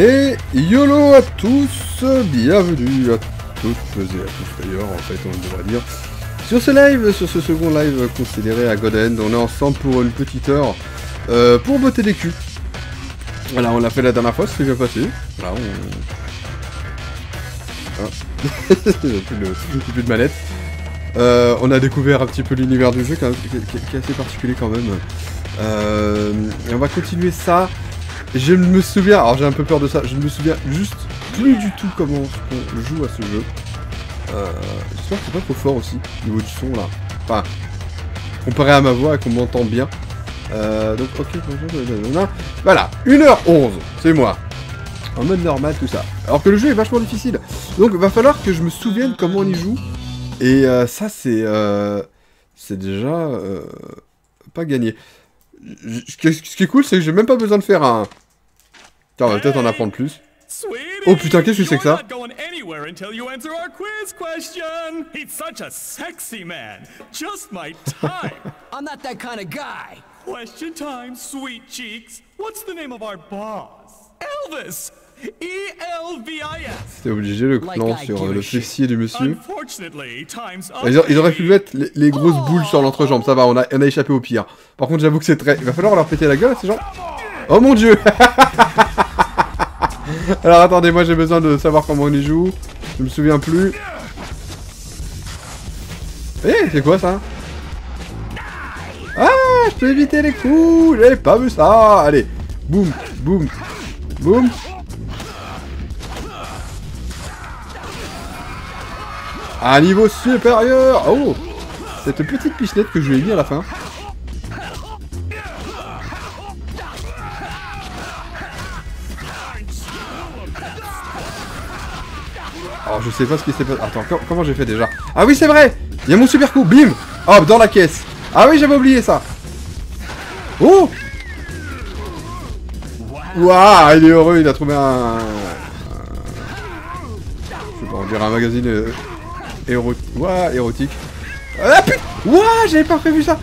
Et YOLO à tous, bienvenue à toutes et à tous d'ailleurs, en fait on devrait dire. Sur ce live, sur ce second live considéré à God End, on est ensemble pour une petite heure euh, pour botter des culs. Voilà, on l'a fait la dernière fois, c'est bien passé. Voilà, on... Ah. Plus, de... plus de manette. Euh, on a découvert un petit peu l'univers du jeu qui, est assez particulier quand même. Euh, et on va continuer ça. Je me souviens, alors j'ai un peu peur de ça, je ne me souviens juste plus du tout comment on joue à ce jeu. Euh, J'espère que c'est pas trop fort aussi, au niveau du son là. Enfin, comparé à ma voix et qu'on m'entend bien. Euh, donc ok, voilà, 1h11, c'est moi. En mode normal, tout ça. Alors que le jeu est vachement difficile. Donc va falloir que je me souvienne comment on y joue. Et euh, ça, c'est euh, c'est déjà euh, pas gagné. Ce qui est cool, c'est que j'ai même pas besoin de faire un... Tiens, on va peut-être en apprendre plus. Oh putain, qu'est-ce que c'est que ça I'm not that kind of guy. Question time, sweet cheeks. What's the name of our boss? Elvis! C'était obligé le clan sur euh, le fessier du monsieur. Ils, ils, auraient pu mettre les, les grosses boules sur l'entrejambe, ça va, on a, on a échappé au pire. Par contre, j'avoue que c'est très... Il va falloir leur péter la gueule à ces gens. Oh mon dieu Alors attendez, moi j'ai besoin de savoir comment on y joue. Je me souviens plus. Eh, c'est quoi ça? Ah, je peux éviter les coups J'avais pas vu ça Allez, boum, boum, boum. Un niveau supérieur. Oh Cette petite pichenette que je lui ai mis à la fin. Alors je sais pas ce qui s'est passé. Attends, comment j'ai fait déjà? Ah oui c'est vrai! Il y a mon super coup, bim! Hop, dans la caisse. Ah oui j'avais oublié ça. Oh! Waouh, il est heureux, il a trouvé un... Je sais pas, on dirait un magazine... Euh, Éro... Ouah, érotique. Ah putain Ouah, j'avais pas prévu ça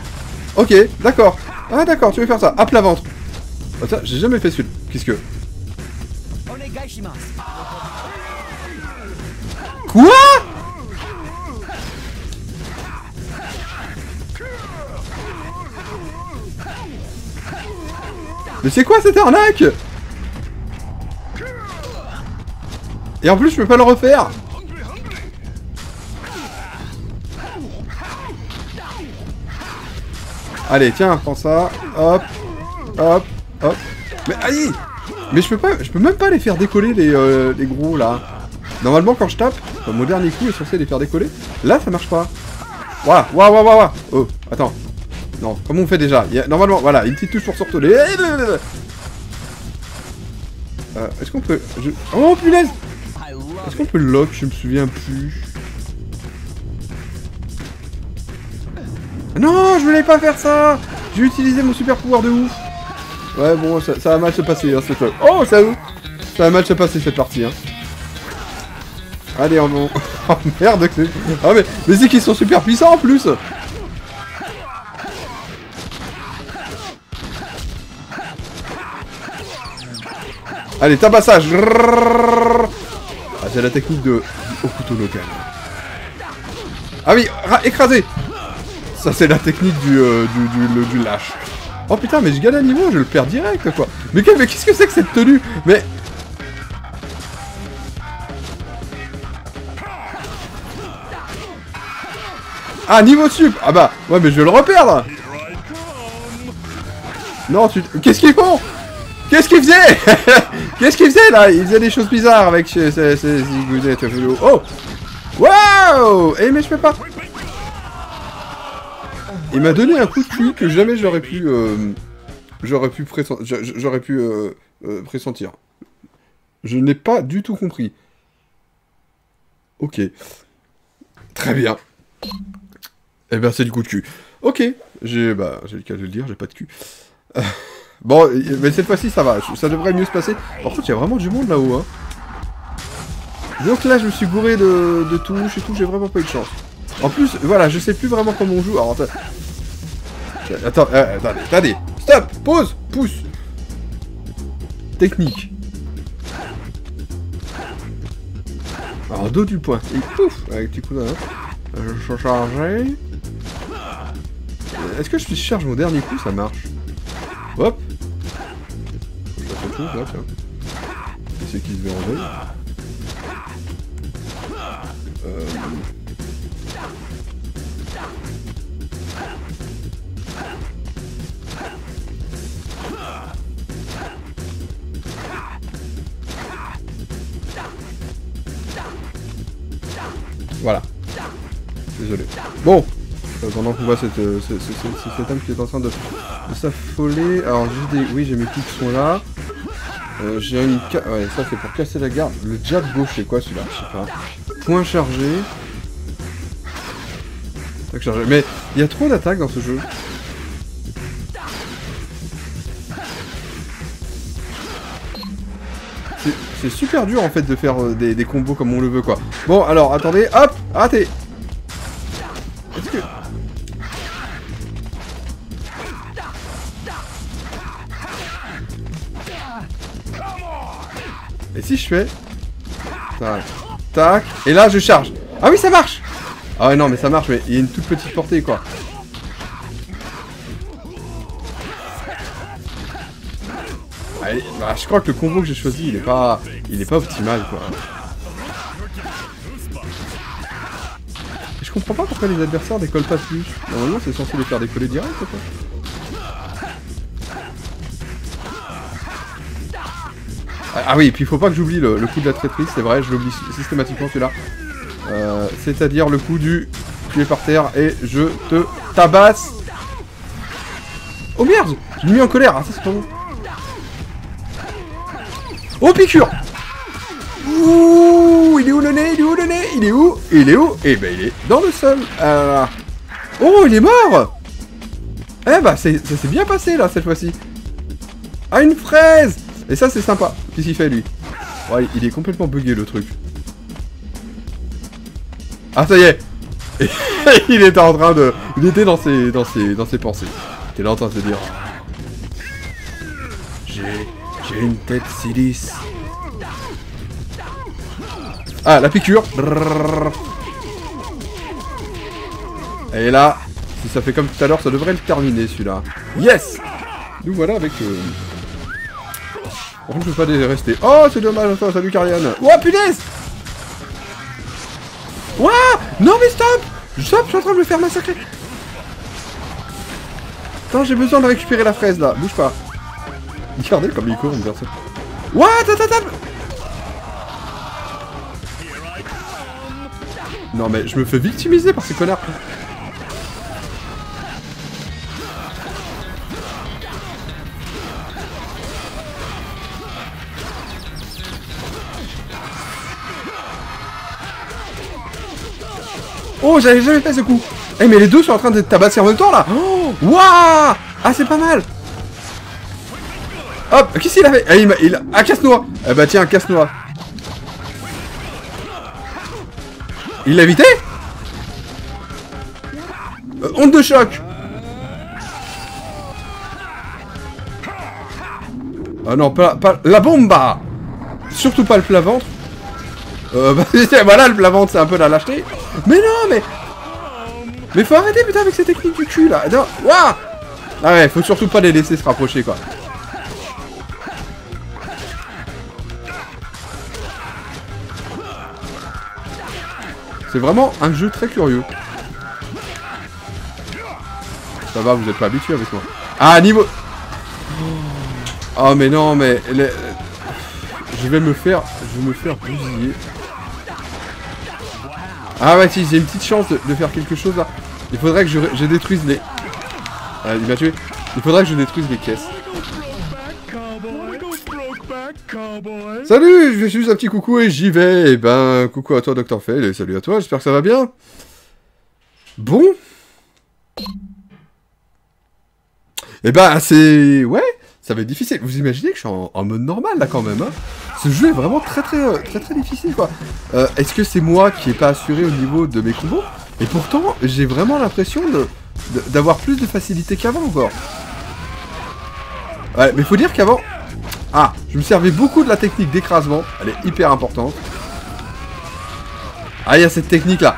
Ok, d'accord. Ah d'accord, tu veux faire ça. À plat ventre. Ça, j'ai jamais fait celui Qu'est-ce que... Quoi? Mais c'est quoi cette arnaque? Et en plus, je peux pas le refaire Allez, tiens, prends ça. Hop, hop, hop. Mais aïe Mais je peux pas, je peux même pas les faire décoller les, euh, les gros là. Normalement, quand je tape, mon dernier coup est censé les faire décoller. Là, ça marche pas. Voilà, waouh, waouh, waouh. Oh, attends. Non, comment on fait déjà? Normalement, voilà, une petite touche pour sortir. Euh, Est-ce qu'on peut... Oh, punaise Est-ce qu'on peut le lock? Je me souviens plus. Non, je voulais pas faire ça. J'ai utilisé mon super pouvoir de ouf. Ouais, bon, ça, va mal se passer, hein, cette Oh, ça Ça va mal se passer, cette partie, hein. Allez, on... oh merde. Ah mais, mais c'est qu'ils sont super puissants, en plus. Allez, tabassage. Ah, c'est la technique de... au couteau local. Ah oui, écrasé ça, c'est la technique du, euh, du, du, lâche. Oh putain, mais je gagne un niveau, je le perds direct, quoi. Mais qu'est-ce que c'est que cette tenue? Mais... Ah, niveau sup. Ah bah, ouais, mais je vais le reperdre Non, tu... Qu'est-ce qu'ils font? Qu'est-ce qu'ils faisaient? Qu'est-ce qu'ils faisaient, là? Ils faisaient des choses bizarres avec ces... Oh! Wow Eh, mais je peux pas... Il m'a donné un coup de cul que jamais j'aurais pu... Euh, j'aurais pu, j'aurais pu euh, euh, pressentir. Je n'ai pas du tout compris. Ok. Très bien. Eh bien, c'est du coup de cul. Ok. J'ai bah, le cas de le dire, j'ai pas de cul. bon, mais cette fois-ci, ça va. Ça devrait mieux se passer. Par contre, il y a vraiment du monde là-haut. Hein. Donc là, je me suis bourré de, de touches et tout. J'ai vraiment pas eu de chance. En plus, voilà, je sais plus vraiment comment on joue. Alors, Attends, euh, attendez, attendez. Stop Pause Pousse Technique. Alors, dos du poing. Et pouf Avec petit coup d'un. Je charger. Est-ce que je charge mon dernier coup? Ça marche. Hop fait tout, là, tiens. C'est qui se met en euh... Voilà. Désolé. Bon, euh, pendant qu'on voit cette, euh, ce- ce- ce- cet homme qui est en train de, de s'affoler. Alors, j'ai des... oui, j'ai mes qui sont là. Euh, j'ai une... Ouais, ça c'est pour casser la garde. Le jab gauche, c'est quoi celui-là? Je sais pas. Point chargé. Attaque chargée. Mais il y a trop d'attaques dans ce jeu. C'est- super dur en fait de faire euh, des, combos comme on le veut quoi. Bon alors attendez, hop, raté. Et si je fais... Tac, tac, et là je charge. Ah oui ça marche Ah ouais non mais ça marche mais il y a une toute petite portée quoi. Allez, bah, je crois que le combo que j'ai choisi il est pas... Il est pas optimal quoi. Je comprends pas pourquoi les adversaires décollent pas plus. Normalement c'est censé les faire décoller direct quoi. Ah, ah oui, et puis il faut pas que j'oublie le, le coup de la traîtrise, c'est vrai, je l'oublie systématiquement celui-là. Euh, C'est-à-dire le coup du tu es par terre et je te tabasse. Oh merde Je l'ai mis en colère, ah ça c'est pas bon. Oh piqûre Ouh Il est où le nez? Il est où le nez? Il est où? Il est où? Eh ben il est dans le sol. Euh, Oh il est mort Eh c'est- ça s'est bien passé là cette fois-ci. Ah une fraise Et ça c'est sympa. Qu'est-ce qu'il fait lui? Ouais il est complètement bugué le truc. Ah ça y est Il était en train de... Il était dans ses, dans ses, dans ses pensées. Il était là en train de se dire... J'ai... J'ai une tête si lisse. Ah, la piqûre. Et là, si ça fait comme tout à l'heure, ça devrait le terminer celui-là. Yes Nous voilà avec... Euh... Par contre, je peux pas rester. Oh, c'est dommage, attends, salut Cariane. Oh, punaise Ouah Non mais stop Stop, je suis en train de me faire massacrer Attends, j'ai besoin de récupérer la fraise là, bouge pas. Regardez comme il court, une personne. What? Attends Non mais je me fais victimiser par ces connards. Oh, j'avais jamais fait ce coup. Eh mais les deux sont en train de tabasser en même temps là. Oh Waouh. Ah c'est pas mal Hop Qu'est-ce qu'il a fait? Ah il m'a... Il a... Ah casse-noix. Eh bah tiens, casse-noix. Il l'a évité? Euh, Honte de choc. Ah non, pas, pas... La bomba. Surtout pas le plat-ventre euh, bah, voilà, le plat-ventre, c'est un peu la lâcheté. Mais non, mais... Mais faut arrêter, putain, avec ces techniques du cul, là. Non, Ah ouais, faut surtout pas les laisser se rapprocher, quoi. C'est vraiment un jeu très curieux. Ça va, vous êtes pas habitué avec moi. Ah, niveau... Oh, mais non, mais... Je vais me faire... Je vais me faire bousiller. Ah ouais, si, j'ai une petite chance de, faire quelque chose, là. Il faudrait que je, je détruise les... Ah, il m'a tué. Il faudrait que je détruise les caisses. Salut, je suis un petit coucou et j'y vais. Eh ben, coucou à toi, Dr. Fell, et salut à toi, j'espère que ça va bien. Bon. Eh ben, c'est... Ouais, ça va être difficile. Vous imaginez que je suis en, mode normal, là, quand même, hein Ce jeu est vraiment très, très, euh, très, très difficile, quoi. Euh, Est-ce que c'est moi qui ai pas assuré au niveau de mes combos? Et pourtant, j'ai vraiment l'impression d'avoir plus de facilité qu'avant, encore. Ouais, mais faut dire qu'avant... Ah, je me servais beaucoup de la technique d'écrasement. Elle est hyper importante. Ah, il y a cette technique là.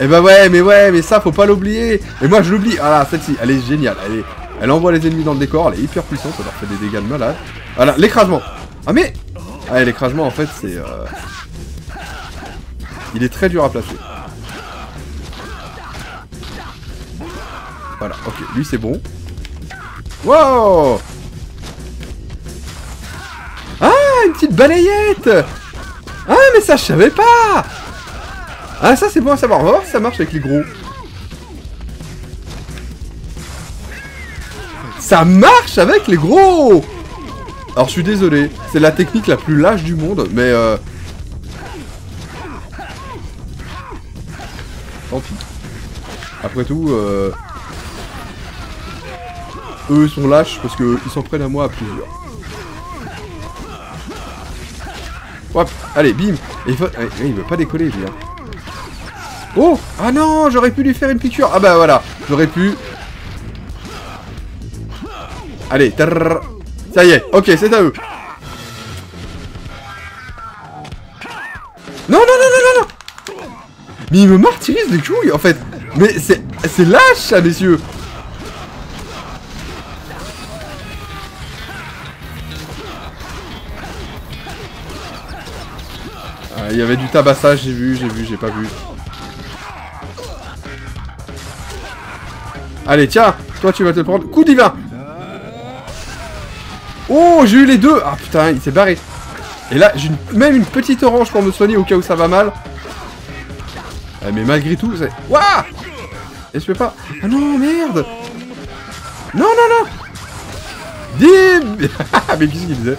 Et bah ouais, mais ouais, mais ça, faut pas l'oublier. Et moi, je l'oublie. Ah là, celle-ci, elle est géniale. Elle, envoie les ennemis dans le décor. Elle est hyper puissante. Elle leur fait des dégâts de malade. Voilà, l'écrasement. Ah, mais. Ah, l'écrasement, en fait, c'est. Euh... Il est très dur à placer. Voilà, ok, lui c'est bon. Wow Ah, une petite balayette Ah, mais ça je savais pas Ah, ça c'est bon à savoir. On va voir si ça marche avec les gros. Ça marche avec les gros Alors je suis désolé, c'est la technique la plus lâche du monde, mais euh... Tant pis. Après tout, euh... eux sont lâches parce qu'ils s'en prennent à moi à plusieurs. Hop, allez, bim eh, il veut pas décoller, lui. Hein. Oh Ah non, j'aurais pu lui faire une piqûre. Ah bah voilà, j'aurais pu. Allez, tarrr. ça y est, ok, c'est à eux. Non, non, non, non, non, non Mais il me martyrise les couilles, en fait. Mais c'est lâche, ça, messieurs. Il y avait du tabassage, j'ai vu, j'ai vu, j'ai pas vu. Allez, tiens, toi tu vas te prendre. Coup divin Oh, j'ai eu les deux Ah putain, il s'est barré. Et là, j'ai même une petite orange pour me soigner au cas où ça va mal. Ah, mais malgré tout, c'est... Ouah Et je peux pas... Ah non, merde Non, non, non Dim Mais qu'est-ce qu'il disait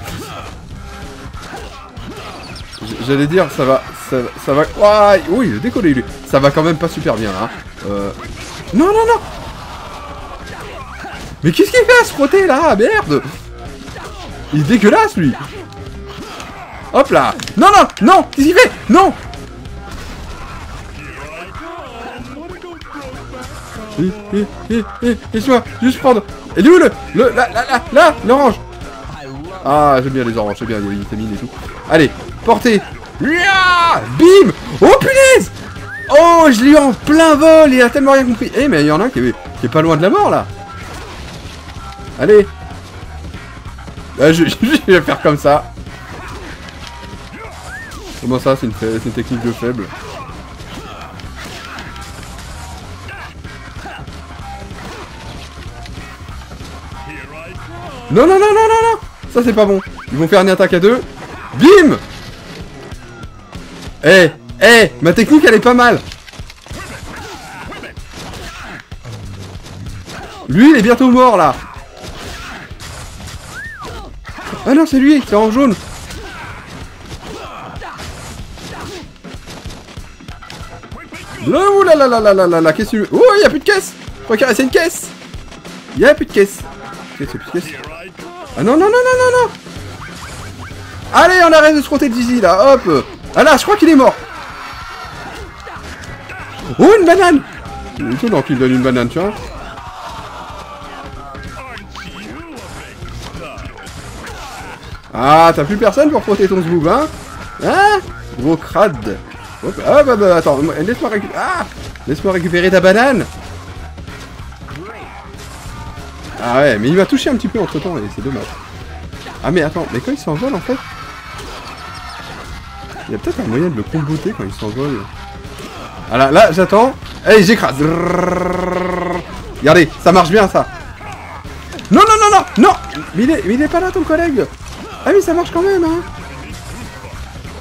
J'allais dire, ça va... Ça, ça va... Ouah Oui, il a décollé, lui. Ça va quand même pas super bien, là. Euh... Non, non, non. Mais qu'est-ce qu'il fait à se frotter, là? Merde. Il est dégueulasse, lui. Hop là. Non, non, non. Qu'est-ce qu'il fait? Non. Eh, eh, eh, eh, Laisse-moi juste prendre. Et où le... le... Là, là, là L'orange Ah, j'aime bien les oranges, j'aime bien les vitamines et tout. Allez, portez. Bim. Oh, punaise. Oh, je l'ai eu en plein vol Il a tellement rien compris. Eh, mais il y en a un qui est, pas loin de la mort, là. Allez. Là, je, je vais faire comme ça. Comment ça, c'est une, une technique de faible? Non, non, non, non, non, non Ça, c'est pas bon. Ils vont faire une attaque à deux. Bim Eh, eh, ma technique, elle est pas mal. Lui, il est bientôt mort, là. Ah non, c'est lui, c'est en jaune. Là, là là là là là là qu'est-ce que Oh, il y a plus de caisse Faut caresser une caisse Il y a plus de caisse. Qu'est-ce que caisse? Ah non, non, non, non, non, non. Allez, on arrête de se frotter Dizzy, là, hop. Ah là, je crois qu'il est mort. Oh, une banane. Étonnant qu'il donne une banane, tu vois. Ah, t'as plus personne pour frotter ton zboob, hein? Hein? Gros crade. Hop, ah bah bah attends, moi- laisse-moi récupérer... Ah! Laisse-moi récupérer ta banane Ah ouais, mais il m'a touché un petit peu entre temps et c'est dommage. Ah mais attends, mais quand il s'envole en fait... Il y a peut-être un moyen de le comboter quand il s'envole. Ah là, là, j'attends. Allez, j'écrase. Regardez, ça marche bien ça. Non, non, non, non, non Mais il est, pas là ton collègue Ah mais ça marche quand même, hein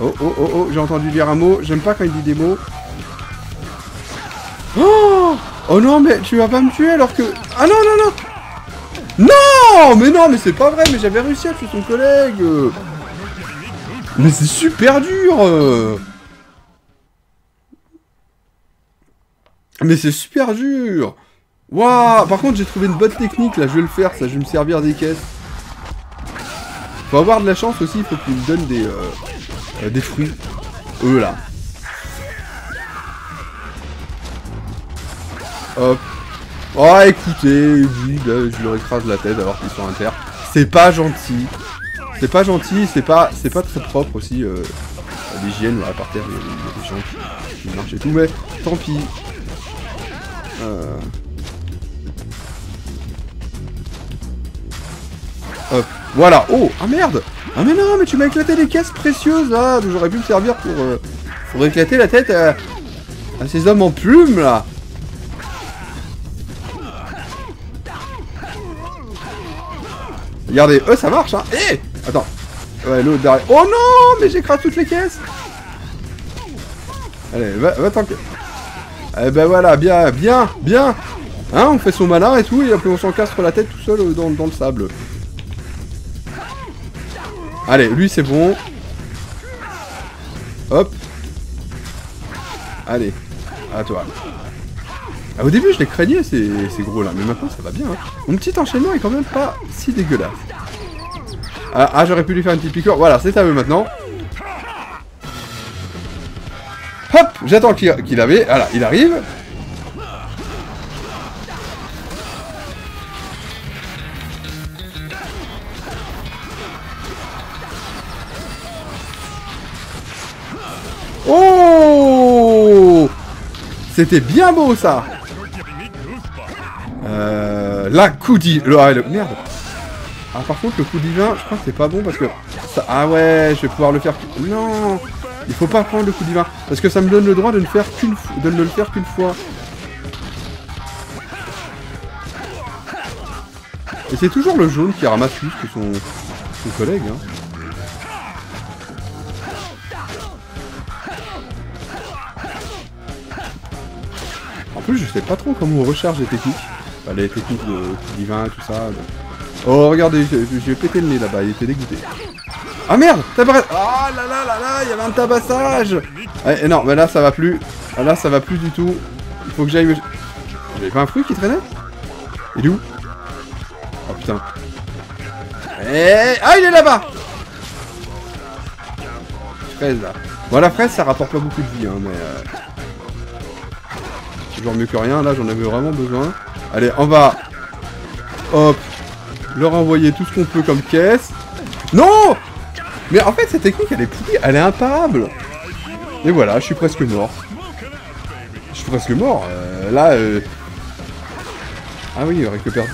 Oh, oh, oh, oh, j'ai entendu dire un mot. J'aime pas quand il dit des mots. Oh Oh non, mais tu vas pas me tuer alors que... Ah non, non, non Non Mais non, mais c'est pas vrai, mais j'avais réussi à tuer ton collègue Mais c'est super dur. Mais c'est super dur Waouh Par contre, j'ai trouvé une bonne technique, là, je vais le faire, ça, je vais me servir des caisses. Faut avoir de la chance aussi, il faut qu'ils me donnent des, euh, des fruits. Eux, là. Hop. Oh, écoutez, oui, je leur écrase la tête alors qu'ils sont inter. C'est pas gentil. C'est pas gentil, c'est pas, c'est pas très propre aussi euh, l'hygiène, là, par terre, il y, a- des gens qui, marchent et tout, mais tant pis. Euh... Hop, voilà, oh, ah merde Ah mais non, mais tu m'as éclaté les caisses précieuses, là, donc j'aurais pu me servir pour, euh, pour éclater la tête à, à ces hommes en plumes, là Regardez, eux ça marche hein Eh Attends. Ouais, l'autre derrière. Oh non Mais j'écrase toutes les caisses Allez, va, va. Eh ben voilà, bien, bien, bien Hein, on fait son malin et tout, et après on s'encastre la tête tout seul euh, dans le sable. Allez, lui c'est bon. Hop. Allez, à toi. Ah, au début je les craignais ces, ces gros là, mais maintenant ça va bien. hein. Mon petit enchaînement est quand même pas si dégueulasse. Ah, ah, j'aurais pu lui faire une petite piqûre. Voilà, c'est à eux maintenant. Hop J'attends qu'il qu'il avait. Voilà, il arrive. Oh C'était bien beau ça euh, La coup ah, le- Merde Ah par contre le coup divin, je crois que c'est pas bon parce que... Ah ouais, je vais pouvoir le faire... Non Il faut pas prendre le coup divin. Parce que ça me donne le droit de ne faire de ne le faire qu'une fois. Et c'est toujours le jaune qui ramasse plus que son, son collègue. Hein. En plus, je sais pas trop comment on recharge les techniques. Enfin, les techniques de divin, tout ça. Oh, regardez, j'ai pété le nez là-bas, il était dégoûté. Ah merde tabasse... Ah là là là là, il y avait un tabassage Eh, Non, mais là, ça va plus. Ah, Là, ça va plus du tout. Il faut que j'aille me... J'avais pas un fruit qui traînait? Il est où? Oh putain. Eh... Ah, il est là-bas Fraise, là. Bon, la fraise, ça rapporte pas beaucoup de vie, hein, mais... euh, Toujours mieux que rien, là, j'en avais vraiment besoin. Allez, on va... Hop Leur envoyer tout ce qu'on peut comme caisse. Non Mais en fait, cette technique, elle est pourrie, elle est imparable Et voilà, je suis presque mort. Je suis presque mort. euh, là, euh, Ah oui, récupère...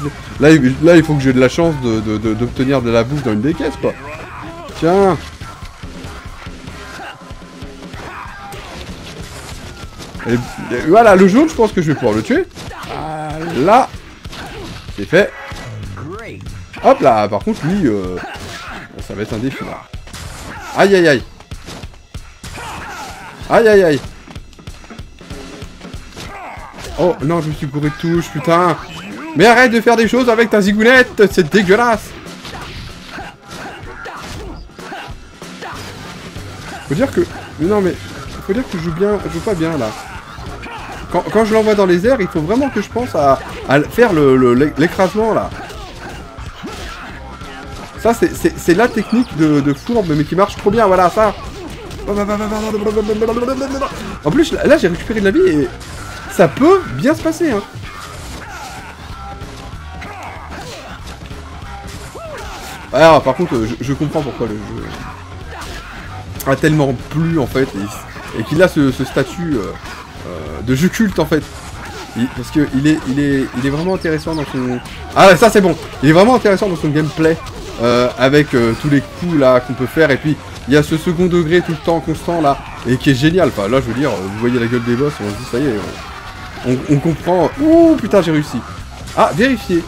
Là, là, il faut que j'ai de la chance de- de- d'obtenir de, la bouffe dans une des caisses, quoi. Tiens Et- voilà, le jaune, je pense que je vais pouvoir le tuer. Là, c'est fait. Hop là, par contre, lui, euh, ça va être un défi. Aïe aïe aïe. Aïe aïe aïe. Oh non, je me suis bourré de touche, putain. Mais arrête de faire des choses avec ta zigounette, c'est dégueulasse. Faut dire que... Non mais... Faut dire que je joue bien... Je joue pas bien là. Quand, quand je l'envoie dans les airs, il faut vraiment que je pense à, à faire l'écrasement là. Ça, c'est- la technique de, de fourbe, mais qui marche trop bien, voilà, ça. En plus, là, j'ai récupéré de la vie et ça peut bien se passer, hein. Alors, par contre, je, comprends pourquoi le jeu a tellement plu, en fait, et, qu'il a ce, statut euh, de jeu culte, en fait. Parce que il est, il, est, il est vraiment intéressant dans son... Ah, ça, c'est bon. Il est vraiment intéressant dans son gameplay. Euh, avec euh, tous les coups là qu'on peut faire. Et puis il y a ce second degré tout le temps constant là et qui est génial. Enfin là je veux dire vous voyez la gueule des boss on se dit ça y est on, comprend. Ouh putain j'ai réussi. Ah vérifier.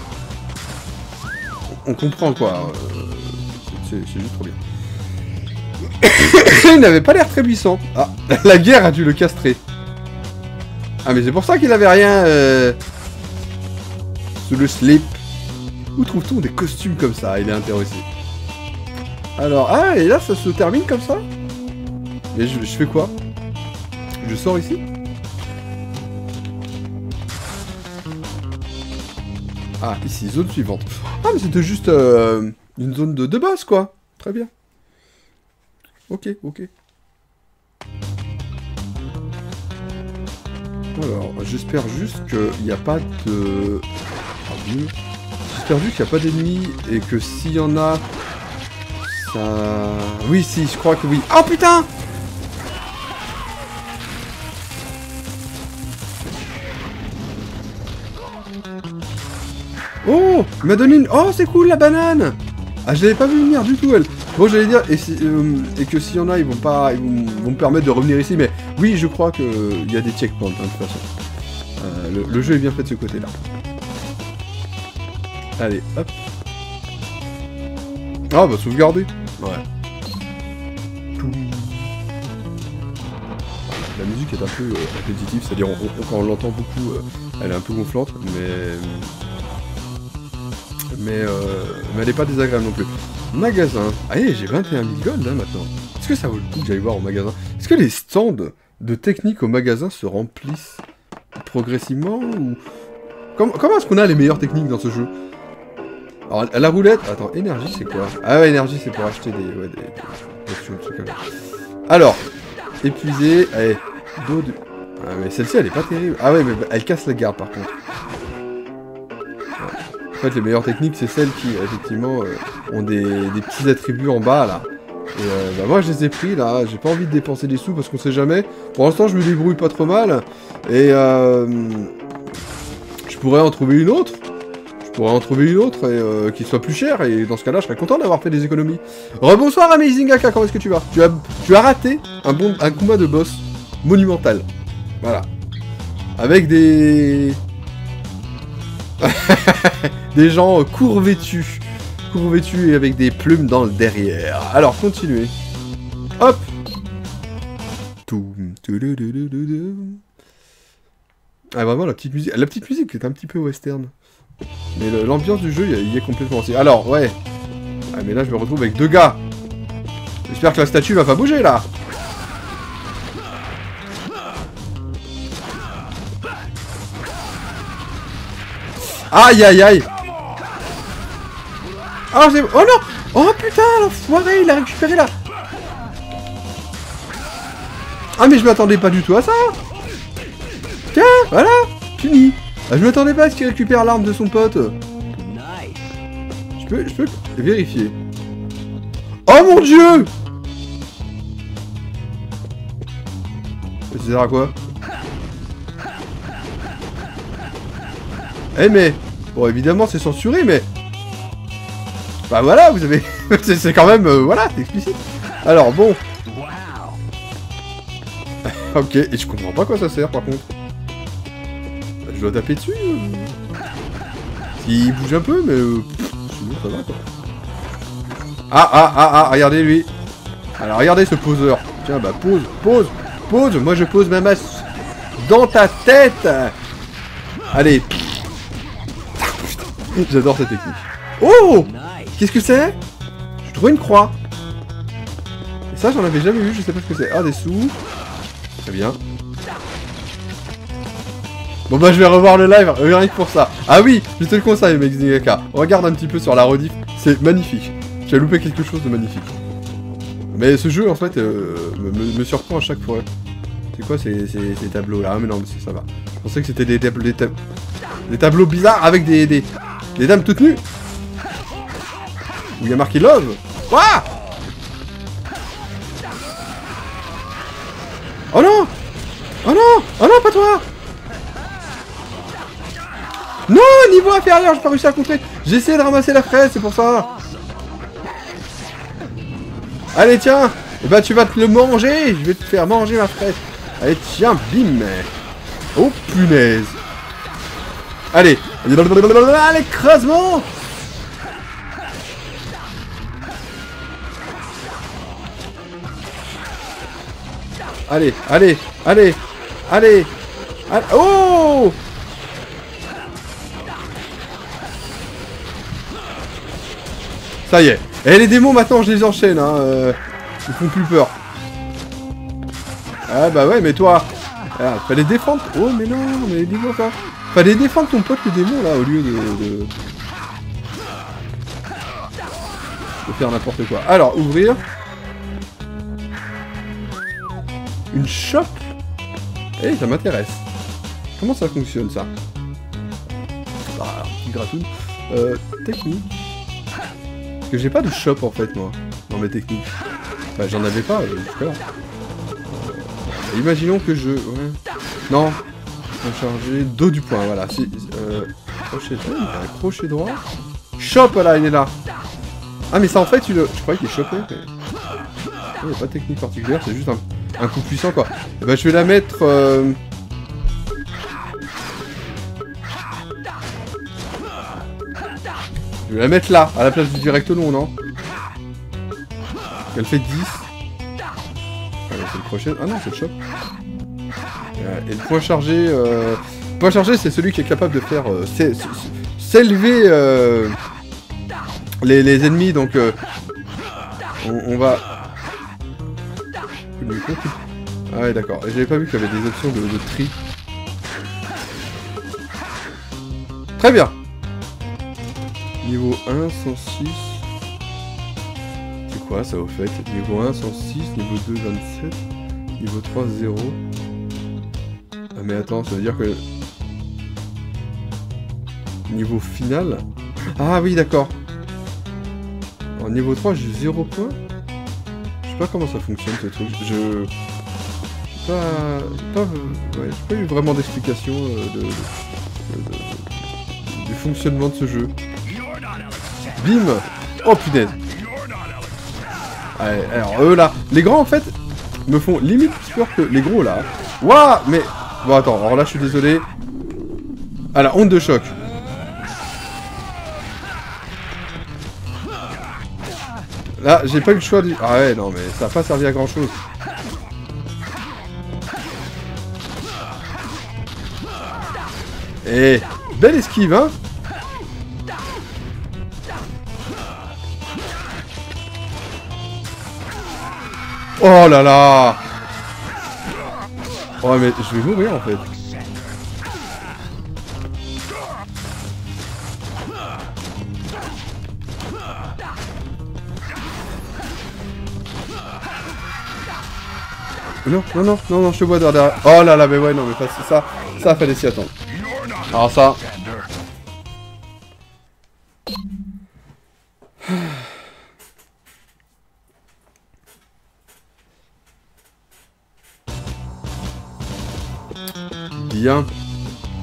On comprend quoi. Euh, c'est c'est juste trop bien. Il n'avait pas l'air très puissant. Ah la guerre a dû le castrer ah mais c'est pour ça qu'il avait rien euh, sous le slip où trouve-t-on des costumes comme ça? Il est intéressé. Alors, ah, et là, ça se termine comme ça? Mais je, fais quoi? Je sors ici? Ah, ici, zone suivante. Ah, mais c'était juste euh, une zone de base, quoi. Très bien. Ok, ok. Alors, j'espère juste qu'il n'y a pas de... J'espère juste qu'il n'y a pas d'ennemis et que s'il y en a... Ça... Oui, si, je crois que oui. Oh putain Oh Il m'a donné une... Oh, c'est cool, la banane Ah, je l'avais pas vu venir du tout, elle Bon, j'allais dire, et, si- euh, et que s'il y en a, ils vont pas... Ils vont, vont me permettre de revenir ici, mais oui, je crois qu'il y a des checkpoints, hein, de toute façon. Euh, le, le jeu est bien fait de ce côté-là. Allez, hop. Ah, bah, sauvegarder. Ouais. La musique est un peu euh, répétitive, c'est-à-dire quand on l'entend beaucoup, euh, elle est un peu gonflante, mais mais, euh, mais elle est pas désagréable non plus. Magasin. Allez, j'ai 21 000 gold hein, maintenant. Est-ce que ça vaut le coup que j'aille voir au magasin? Est-ce que les stands de technique au magasin se remplissent progressivement ou Comment, comment est-ce qu'on a les meilleures techniques dans ce jeu? Alors, la roulette... Attends, énergie, c'est quoi? Ah ouais, énergie, c'est pour acheter des... Ouais, des, des. Alors, épuisé... Allez, dos de... Ah mais celle-ci, elle est pas terrible. Ah ouais, mais elle casse la garde, par contre. En fait, les meilleures techniques, c'est celles qui, effectivement, euh, ont des, petits attributs en bas, là. Et euh, bah, moi, je les ai pris, là. J'ai pas envie de dépenser des sous parce qu'on sait jamais. Pour l'instant, je me débrouille pas trop mal. Et euh, je pourrais en trouver une autre. Je pourrais en trouver une autre et euh, qui soit plus chère. Et dans ce cas-là, je serais content d'avoir fait des économies. Rebonsoir, Amazing Aka, comment est-ce que tu vas? Tu as, tu as raté un, bon, un combat de boss monumental. Voilà. Avec des... des gens court vêtus. Court vêtus et avec des plumes dans le derrière. Alors, continuez. Hop. Ah, vraiment, la petite musique. La petite musique est un petit peu western. Mais l'ambiance du jeu, il est complètement aussi. Alors, ouais. Ah, mais là, je me retrouve avec deux gars. J'espère que la statue va pas bouger, là. Aïe aïe aïe. Oh. Oh non. Oh putain l'enfoiré il a récupéré là Ah mais je m'attendais pas du tout à ça. Tiens voilà Fini. Ah, Je m'attendais pas à ce qu'il récupère l'arme de son pote. Je peux... Je peux vérifier. Oh mon dieu. Ça sert à quoi? Eh mais... Bon évidemment c'est censuré mais... Bah voilà vous avez... c'est quand même... euh, voilà c'est explicite. Alors bon... Ok, et je comprends pas quoi ça sert par contre. Bah, Je dois taper dessus euh. Il bouge un peu mais... euh, Sinon ça va quoi. Ah ah ah ah, regardez lui Alors regardez ce poseur. Tiens bah pose, pose, pose Moi je pose ma masse dans ta tête Allez J'adore cette technique. Oh. Qu'est-ce que c'est Je trouve une croix. Et ça, j'en avais jamais vu, je sais pas ce que c'est. Ah, des sous. Très bien. Bon bah je vais revoir le live, euh, rien que pour ça. Ah oui, je te le conseille, mec Zingaka. Regarde un petit peu sur la rediff, c'est magnifique. J'ai loupé quelque chose de magnifique. Mais ce jeu, en fait, euh, me, surprend à chaque fois. C'est quoi ces, ces- tableaux là Ah mais non, mais ça va. Je pensais que c'était des, des, tab- des tableaux bizarres avec des, des dames toutes nues. Il y a marqué Love. Quoi? Oh non! Oh non! Oh non, pas toi! Non, niveau inférieur, j'ai pas réussi à contrer. J'ai essayé de ramasser la fraise, c'est pour ça. Allez, tiens. Eh ben, tu vas te le manger. Je vais te faire manger ma fraise. Allez, tiens, bim. Oh, punaise Allez Allez, creusement Allez, allez, allez, allez, allez, oh Ça y est. Et les démons maintenant je les enchaîne, hein. euh, ils font plus peur. Ah bah ouais, mais toi, ah, fallait défendre. Oh mais non, mais démons quoi. Fallait défendre ton pote le démon là au lieu de, de... faire n'importe quoi. Alors ouvrir. Une shop Eh, ça m'intéresse. Comment ça fonctionne, ça? Bah, gratoun. Euh, technique. Parce que j'ai pas de shop, en fait, moi, dans mes techniques. Bah, j'en avais pas, euh, jusqu'à là. Euh, imaginons que je... Ouais. Non. Chargé, dos du point, voilà. Si, euh, crochet, ah, il crochet droit. Là, il est là. Ah, mais ça, en fait, il, je croyais qu'il chopait. Mais... Il n'y a pas de technique particulière, c'est juste un, coup puissant, quoi. Et bah, je vais la mettre... euh, Je vais la mettre là, à la place du direct long, non? Elle fait 10. Ah, c'est le crochet. Ah non, c'est le choc. Euh, Et le point chargé... Euh... Le point chargé, c'est celui qui est capable de faire euh, s'é- s'é- s'élever euh, les, les ennemis, donc euh, on, on va... Ah ouais, d'accord. J'avais pas vu qu'il y avait des options de, de tri. Très bien. Niveau 1, 106. C'est quoi ça au fait? Niveau 1, 106. Niveau 2, 27. Niveau 3, 0. Mais attends, ça veut dire que... Niveau final Ah oui, d'accord. En niveau 3, j'ai 0 points Je sais pas comment ça fonctionne ce truc. Je... Pas... pas... Ouais, j'ai pas eu vraiment d'explication euh, de... du fonctionnement de ce jeu. Bim Oh punaise Ouais, alors eux là, les grands en fait me font limite plus peur que les gros là. Waouh Mais bon attends, alors là je suis désolé. Ah la honte de choc. Là j'ai pas eu le choix de... Ah ouais non mais ça a pas servi à grand chose. Eh, belle esquive hein Oh là là Oh mais je vais mourir en fait. Non, non, non, non, non, je te vois derrière. Oh là là, mais ouais, non, mais ça, ça, ça fallait s'y attendre. Alors ça...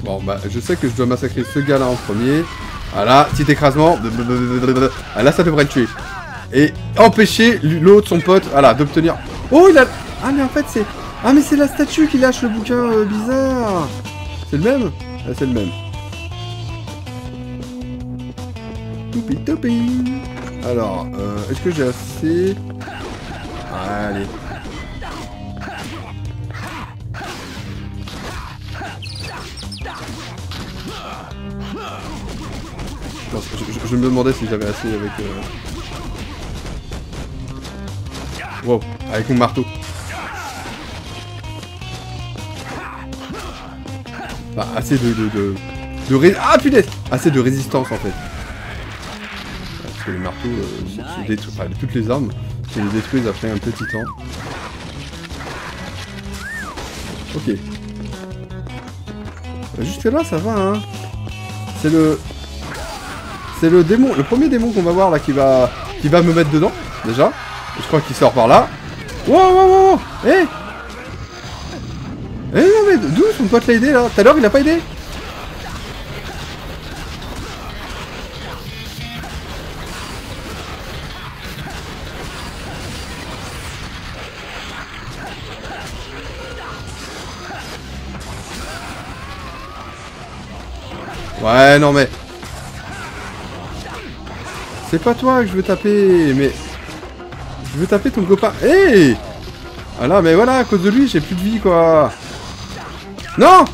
Bon, bah, je sais que je dois massacrer ce gars-là en premier. Voilà, petit écrasement. Ah, là, ça devrait le tuer. Et empêcher l'autre, son pote, voilà, d'obtenir... Oh, il a... Ah, mais en fait, c'est... Ah, mais c'est la statue qui lâche le bouquin euh, bizarre. C'est le même? Ah, c'est le même. Toupi toupi. Alors, euh, est-ce que j'ai assez... Allez. Je, me demandais si j'avais assez avec... euh, Wow, avec mon marteau. Bah, assez de... de, de, ré- Ah, punaise Assez de résistance, en fait. Parce que les marteaux, euh, se- se détruisent- enfin, toutes les armes se les détruisent après un petit temps. Ok. Bah, Jusque là, ça va, hein. C'est le... C'est le démon, le premier démon qu'on va voir là qui va qui va me mettre dedans, déjà. Je crois qu'il sort par là. Wow, wow, wow, Eh Eh non mais d'où son pote l'a aidé là Tout à l'heure il a pas aidé Ouais non mais C'est pas toi que je veux taper mais je veux taper ton copain. Hé Ah là, mais voilà, à cause de lui, j'ai plus de vie, quoi. Non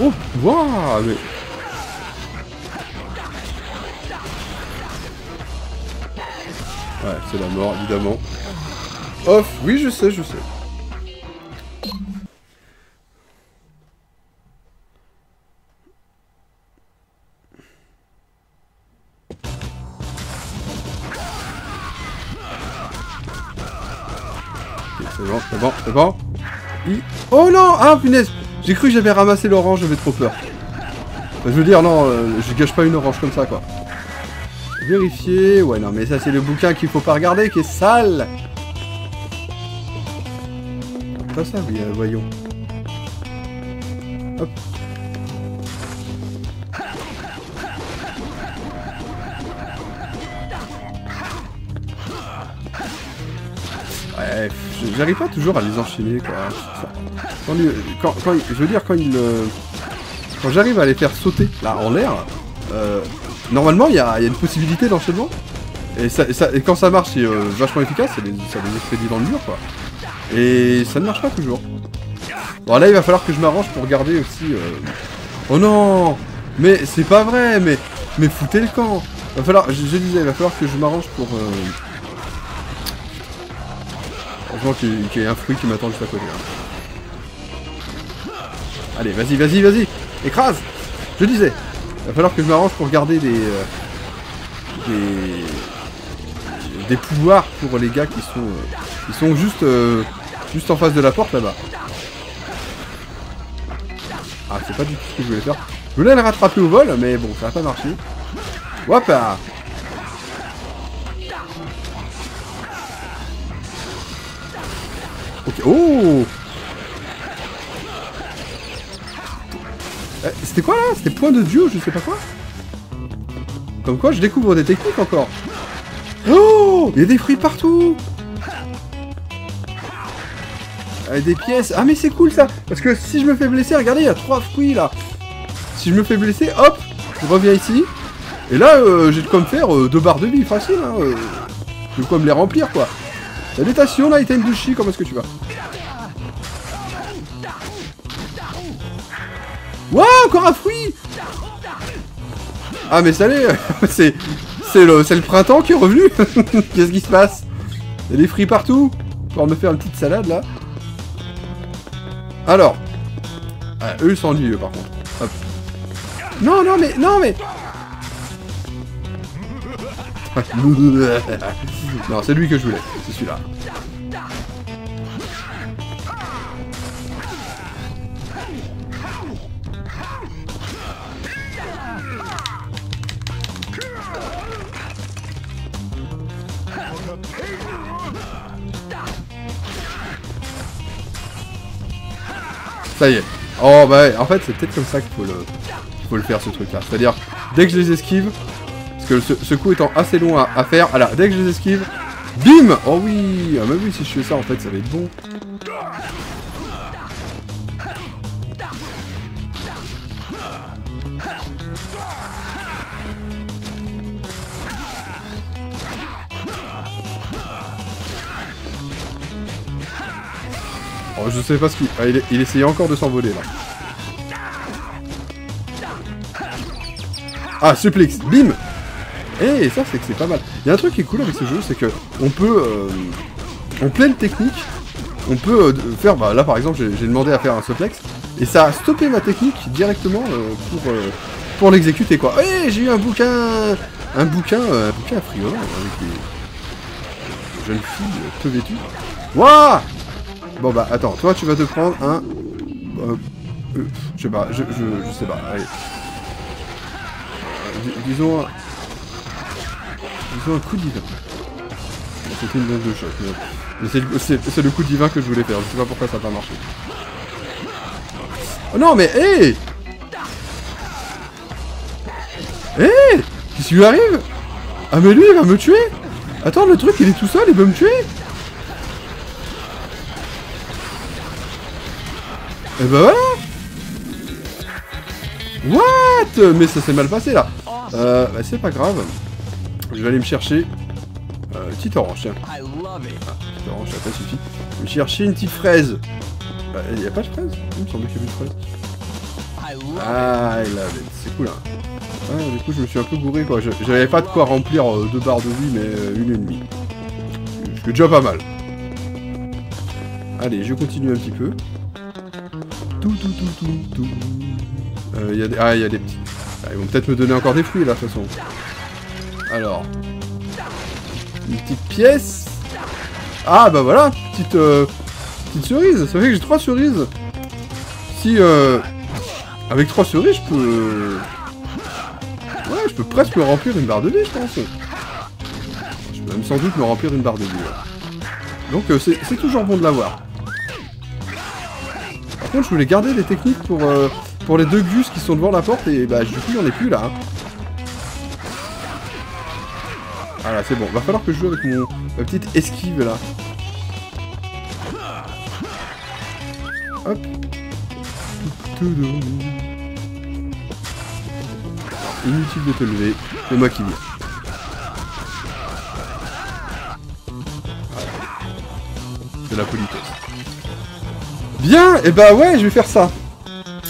Oh, waouh, mais... Ouais, c'est la mort, évidemment. Off, oui, je sais, je sais. Bon, c'est bon, Oh non Ah, punaise J'ai cru que j'avais ramassé l'orange, j'avais trop peur. Enfin, je veux dire, non, euh, je gâche pas une orange comme ça, quoi. Vérifier... Ouais, non, mais ça, c'est le bouquin qu'il faut pas regarder, qui est sale Pas ça, voyons. Hop. J'arrive pas toujours à les enchaîner, quoi. Quand, je veux dire, quand il... euh, Quand j'arrive à les faire sauter, là, en l'air, euh, normalement, il y a, une possibilité d'enchaînement. Et, et quand ça marche, c'est euh, vachement efficace, ça les, ça expédie dans le mur, quoi. Et ça ne marche pas toujours. Bon, là, il va falloir que je m'arrange pour garder aussi... Oh non Mais c'est pas vrai, mais... Mais foutez le camp Va falloir... Je, disais, il va falloir que je m'arrange pour... Qu'il y, ait un fruit qui m'attend juste à côté. hein. Allez, vas-y, vas-y, vas-y Écrase Je disais, il va falloir que je m'arrange pour garder des... euh, des... des pouvoirs pour les gars qui sont... euh, qui sont juste... euh, juste en face de la porte, là-bas. Ah, c'est pas du tout ce que je voulais faire. Je voulais le rattraper au vol, mais bon, ça n'a pas marché. Hop Ok, oh Euh, C'était quoi là? C'était point de dieu, je sais pas quoi? Comme quoi, je découvre des techniques encore. Oh Il y a des fruits partout Avec des pièces. Ah mais c'est cool ça Parce que si je me fais blesser, regardez, il y a trois fruits là. Si je me fais blesser, hop, je reviens ici. Et là, euh, j'ai de quoi me faire euh, deux barres de vie, facile. Hein, euh. J'ai de quoi me les remplir quoi. Salutations là, Dushi, comment est-ce que tu vas Waouh, encore un fruit Ah mais salut, c'est le le printemps qui est revenu. Qu'est-ce qui se passe Il y a des fruits partout. Pour me faire une petite salade là. Alors, ah, eux ils sont ennuyeux par contre. Hop. Non non mais non mais. non c'est lui que je voulais, c'est celui-là. Ça y est. Oh bah en fait c'est peut-être comme ça qu'il faut le, faut le faire ce truc là. C'est-à-dire, dès que je les esquive, que ce, coup étant assez long à, faire, alors dès que je les esquive, bim Oh oui Ah bah oui, si je fais ça en fait ça va être bon. Oh, je sais pas ce qu'il... Ah, il, essayait encore de s'envoler, là. Ah, suplex Bim Eh, ça, c'est que c'est pas mal. Il y a un truc qui est cool avec ce jeu, c'est que on peut... euh, en pleine technique, on peut euh, faire... Bah, là, par exemple, j'ai demandé à faire un suplex, et ça a stoppé ma technique directement euh, pour, pour l'exécuter, quoi. Eh, j'ai eu un bouquin... Un bouquin... un bouquin friolant, avec des... jeunes filles peu vêtues. Wouah Bon bah attends, toi tu vas te prendre un... je sais pas, je, je, je sais pas, allez. Dis- disons un... Disons un coup divin. C'était une bombe de choc, mais, c'est le, coup divin que je voulais faire, je sais pas pourquoi ça n'a pas marché. Oh non mais hé! Hé! Qu'est-ce qui lui arrive? Ah mais lui il va me tuer! Attends le truc il est tout seul, il veut me tuer! Et bah voilà! What? Mais ça s'est mal passé là. Euh, bah c'est pas grave. Je vais aller me chercher... Euh, petite orange, tiens. It. Petite orange, ça pas suffit. Je vais me chercher une petite fraise. Bah, y a pas de fraise? Il me semblait qu'il y avait une fraise. Ah, il a... c'est cool hein. Ah, du coup je me suis un peu bourré quoi. J'avais pas de quoi remplir euh, deux barres de vie, mais euh, une et demie. Ce qui est déjà pas mal. Allez, je continue un petit peu. Tout, tout, tout, tout, tout. Euh, y a des... Ah, il y a des petits... Ah, ils vont peut-être me donner encore des fruits là, de toute façon. Alors... Une petite pièce. Ah, bah voilà, petite... euh, Petite cerise. Ça fait que j'ai trois cerises. Si, euh... Avec trois cerises, je peux... Ouais, je peux presque me remplir une barre de vie, je pense. Je peux même sans doute me remplir une barre de vie. Donc euh, c'est toujours bon de l'avoir. Par contre, je voulais garder des techniques pour, euh, pour les deux gus qui sont devant la porte et bah du coup, il n'y en est plus là. hein. Voilà, c'est bon. Va falloir que je joue avec mon, ma petite esquive là. Hop. Inutile de te lever, c'est moi qui viens. C'est la politesse. Bien, et bah ouais, je vais faire ça.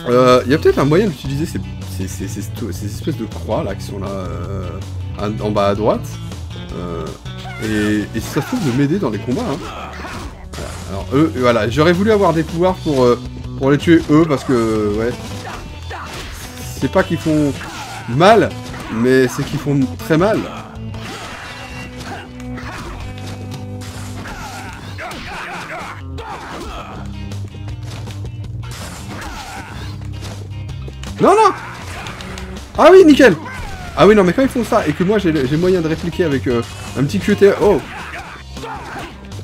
Il y a peut-être un moyen d'utiliser ces, ces, ces, ces, ces espèces de croix là qui sont là euh, en bas à droite. Euh, et, et si ça se trouve de m'aider dans les combats. Hein. Alors eux, voilà, j'aurais voulu avoir des pouvoirs pour, euh, pour les tuer eux parce que ouais. C'est pas qu'ils font mal, mais c'est qu'ils font très mal. Non, non Ah oui, nickel Ah oui, non, mais quand ils font ça, et que moi j'ai moyen de répliquer avec euh, un petit QTE... Oh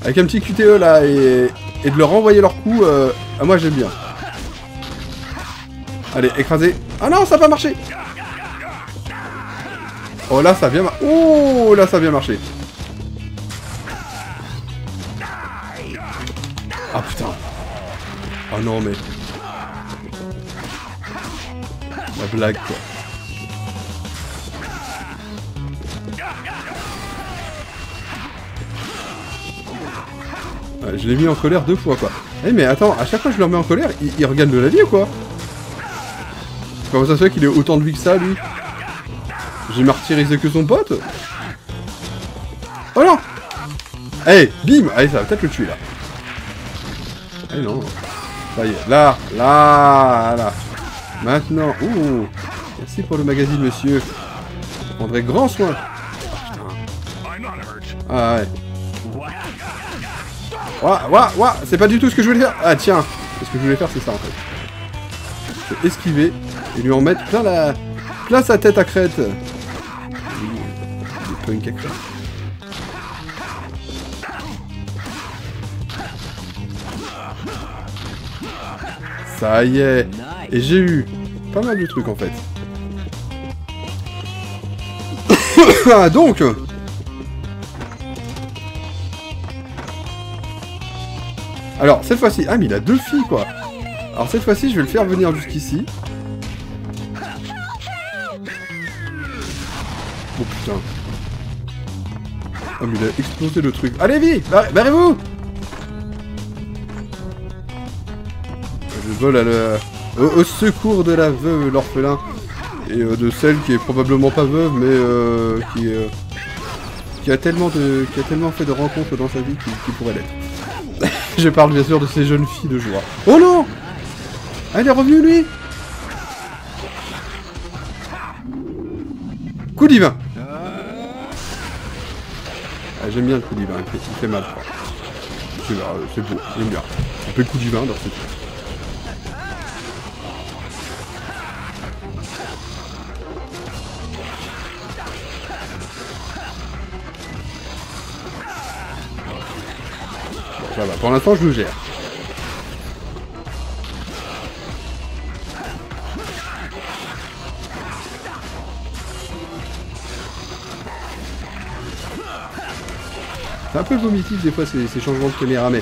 Avec un petit QTE là, et, et de leur envoyer leur coup, euh, ah, moi j'aime bien. Allez, écrasé. Ah non, ça a pas marché Oh là, ça a bien mar- Oh là, ça a bien marché. Ah putain. Oh non, mais... La blague, quoi. Je l'ai mis en colère deux fois, quoi. Eh, mais attends, à chaque fois que je le remets en colère, il, regagne de la vie ou quoi Comment ça se fait qu'il ait autant de vie que ça, lui J'ai martyrisé que son pote Oh non Allez, bim Allez, ça va peut-être le tuer, là. Allez, non. Ça y est, là, là, là. Maintenant, ouh Merci pour le magazine, monsieur. Je prendrai grand soin. Ah. Ah, ouais. Ouah, ouah, ouah, c'est pas du tout ce que je voulais faire. Ah, tiens. Ce que je voulais faire, c'est ça, en fait. Je vais esquiver et lui en mettre plein la... plein sa tête à crête. Il est punk à crête. Ça y est. Et j'ai eu pas mal de trucs en fait. Ah, Donc Alors cette fois-ci... Ah mais il a deux filles quoi Alors cette fois-ci je vais le faire venir jusqu'ici. Oh putain. Ah mais il a explosé le truc. Allez vite barre- Barrez-vous Je vole à la- au, secours de la veuve, l'orphelin, et euh, de celle qui est probablement pas veuve, mais euh, qui, euh, qui a tellement de, qui a tellement fait de rencontres dans sa vie qui, qui pourrait l'être. Je parle bien sûr de ces jeunes filles de joie. Oh non Ah, il est revenu lui Coup divin ah, J'aime bien le coup divin, il fait, mal. C'est euh, c'est beau, j'aime bien. Un peu coup divin dans ce pour l'instant je le gère. C'est un peu vomitif des fois ces, changements de caméra, mais...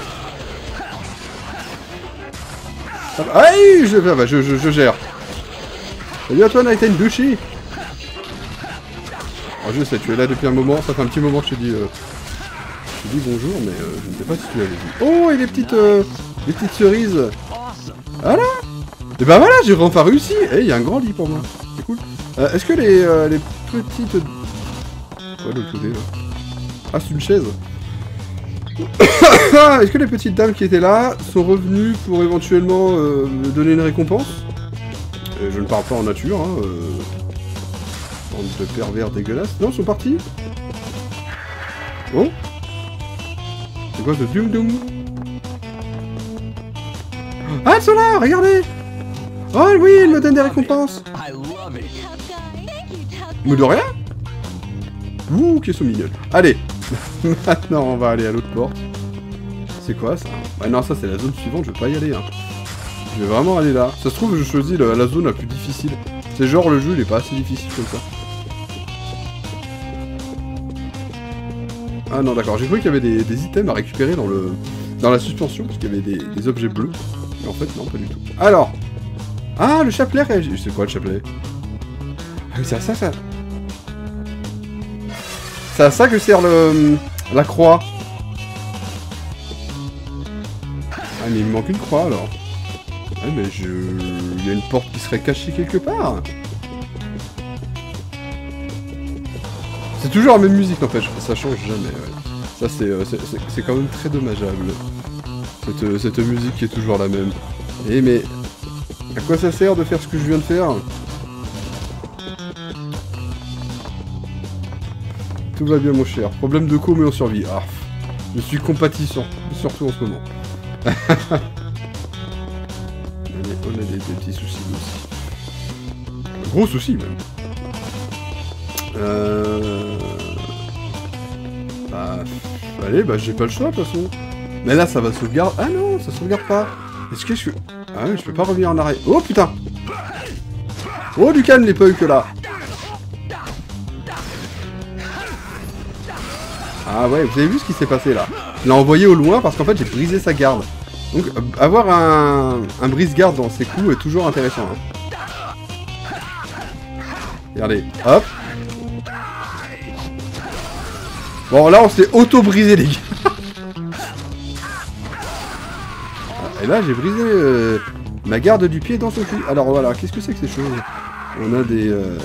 Va- Ah je, va, je, je, je gère. Salut à toi Nighten Dushi Alors je sais, tu es là depuis un moment, ça fait un petit moment que je te dis... euh, bonjour, mais euh, je ne sais pas si tu l'avais vu. Oh, et les petites, euh, les petites cerises Voilà Et bah voilà, j'ai enfin réussi Eh, il y a un grand lit pour moi. C'est cool. Euh, Est-ce que les, euh, les petites... Ouais, l'autre côté, là. Ah, c'est une chaise Est-ce que les petites dames qui étaient là sont revenues pour éventuellement euh, me donner une récompense? Euh, Je ne parle pas en nature, hein. Euh... Bande de pervers dégueulasses. Non, ils sont partis Oh quoi ce doum doum Ah, sont là Regardez Oh oui, elles me donnent des récompenses Mais de rien Ouh, qu'elles sont mignonnes. Allez Maintenant, on va aller à l'autre porte. C'est quoi ça? Ouais, non, ça c'est la zone suivante, je vais pas y aller. Hein. Je vais vraiment aller là. Ça se trouve, je choisis la zone la plus difficile. C'est genre le jeu, il est pas assez difficile comme ça. Ah non, d'accord. J'ai cru qu'il y avait des, items à récupérer dans le dans la suspension, parce qu'il y avait des, des objets bleus. Mais en fait, non, pas du tout. Alors Ah, le chapelet réagit. C'est quoi le chapelet? Ah oui, c'est à ça, ça... C'est à ça que sert le... la croix. Ah, mais il me manque une croix, alors. Ah, mais je... Il y a une porte qui serait cachée quelque part. C'est toujours la même musique, en fait. Ça change jamais. Ça, c'est euh, c'est- quand même très dommageable. Cette, euh, cette musique qui est toujours la même. Eh, mais... À quoi ça sert de faire ce que je viens de faire? Tout va bien, mon cher. Problème de co, mais on survit. Ah, je suis compatissant, surtout en ce moment. Allez, on a des, des petits soucis aussi. Gros soucis, même. Euh... Bah... Allez, bah j'ai pas le choix, de toute façon. Mais là, ça va sauvegarder... Ah non, ça sauvegarde pas. Est-ce que je... Ah oui, je peux pas revenir en arrière. Oh, putain Oh, du calme, les punks, là Ah ouais, vous avez vu ce qui s'est passé là? Je l'ai envoyé au loin parce qu'en fait j'ai brisé sa garde. Donc euh, avoir un, un brise-garde dans ses coups est toujours intéressant. hein. Regardez, hop. Bon là on s'est auto-brisé les gars. Et là j'ai brisé euh, ma garde du pied dans son cul. Alors voilà, qu'est-ce que c'est que ces choses? On a des... euh,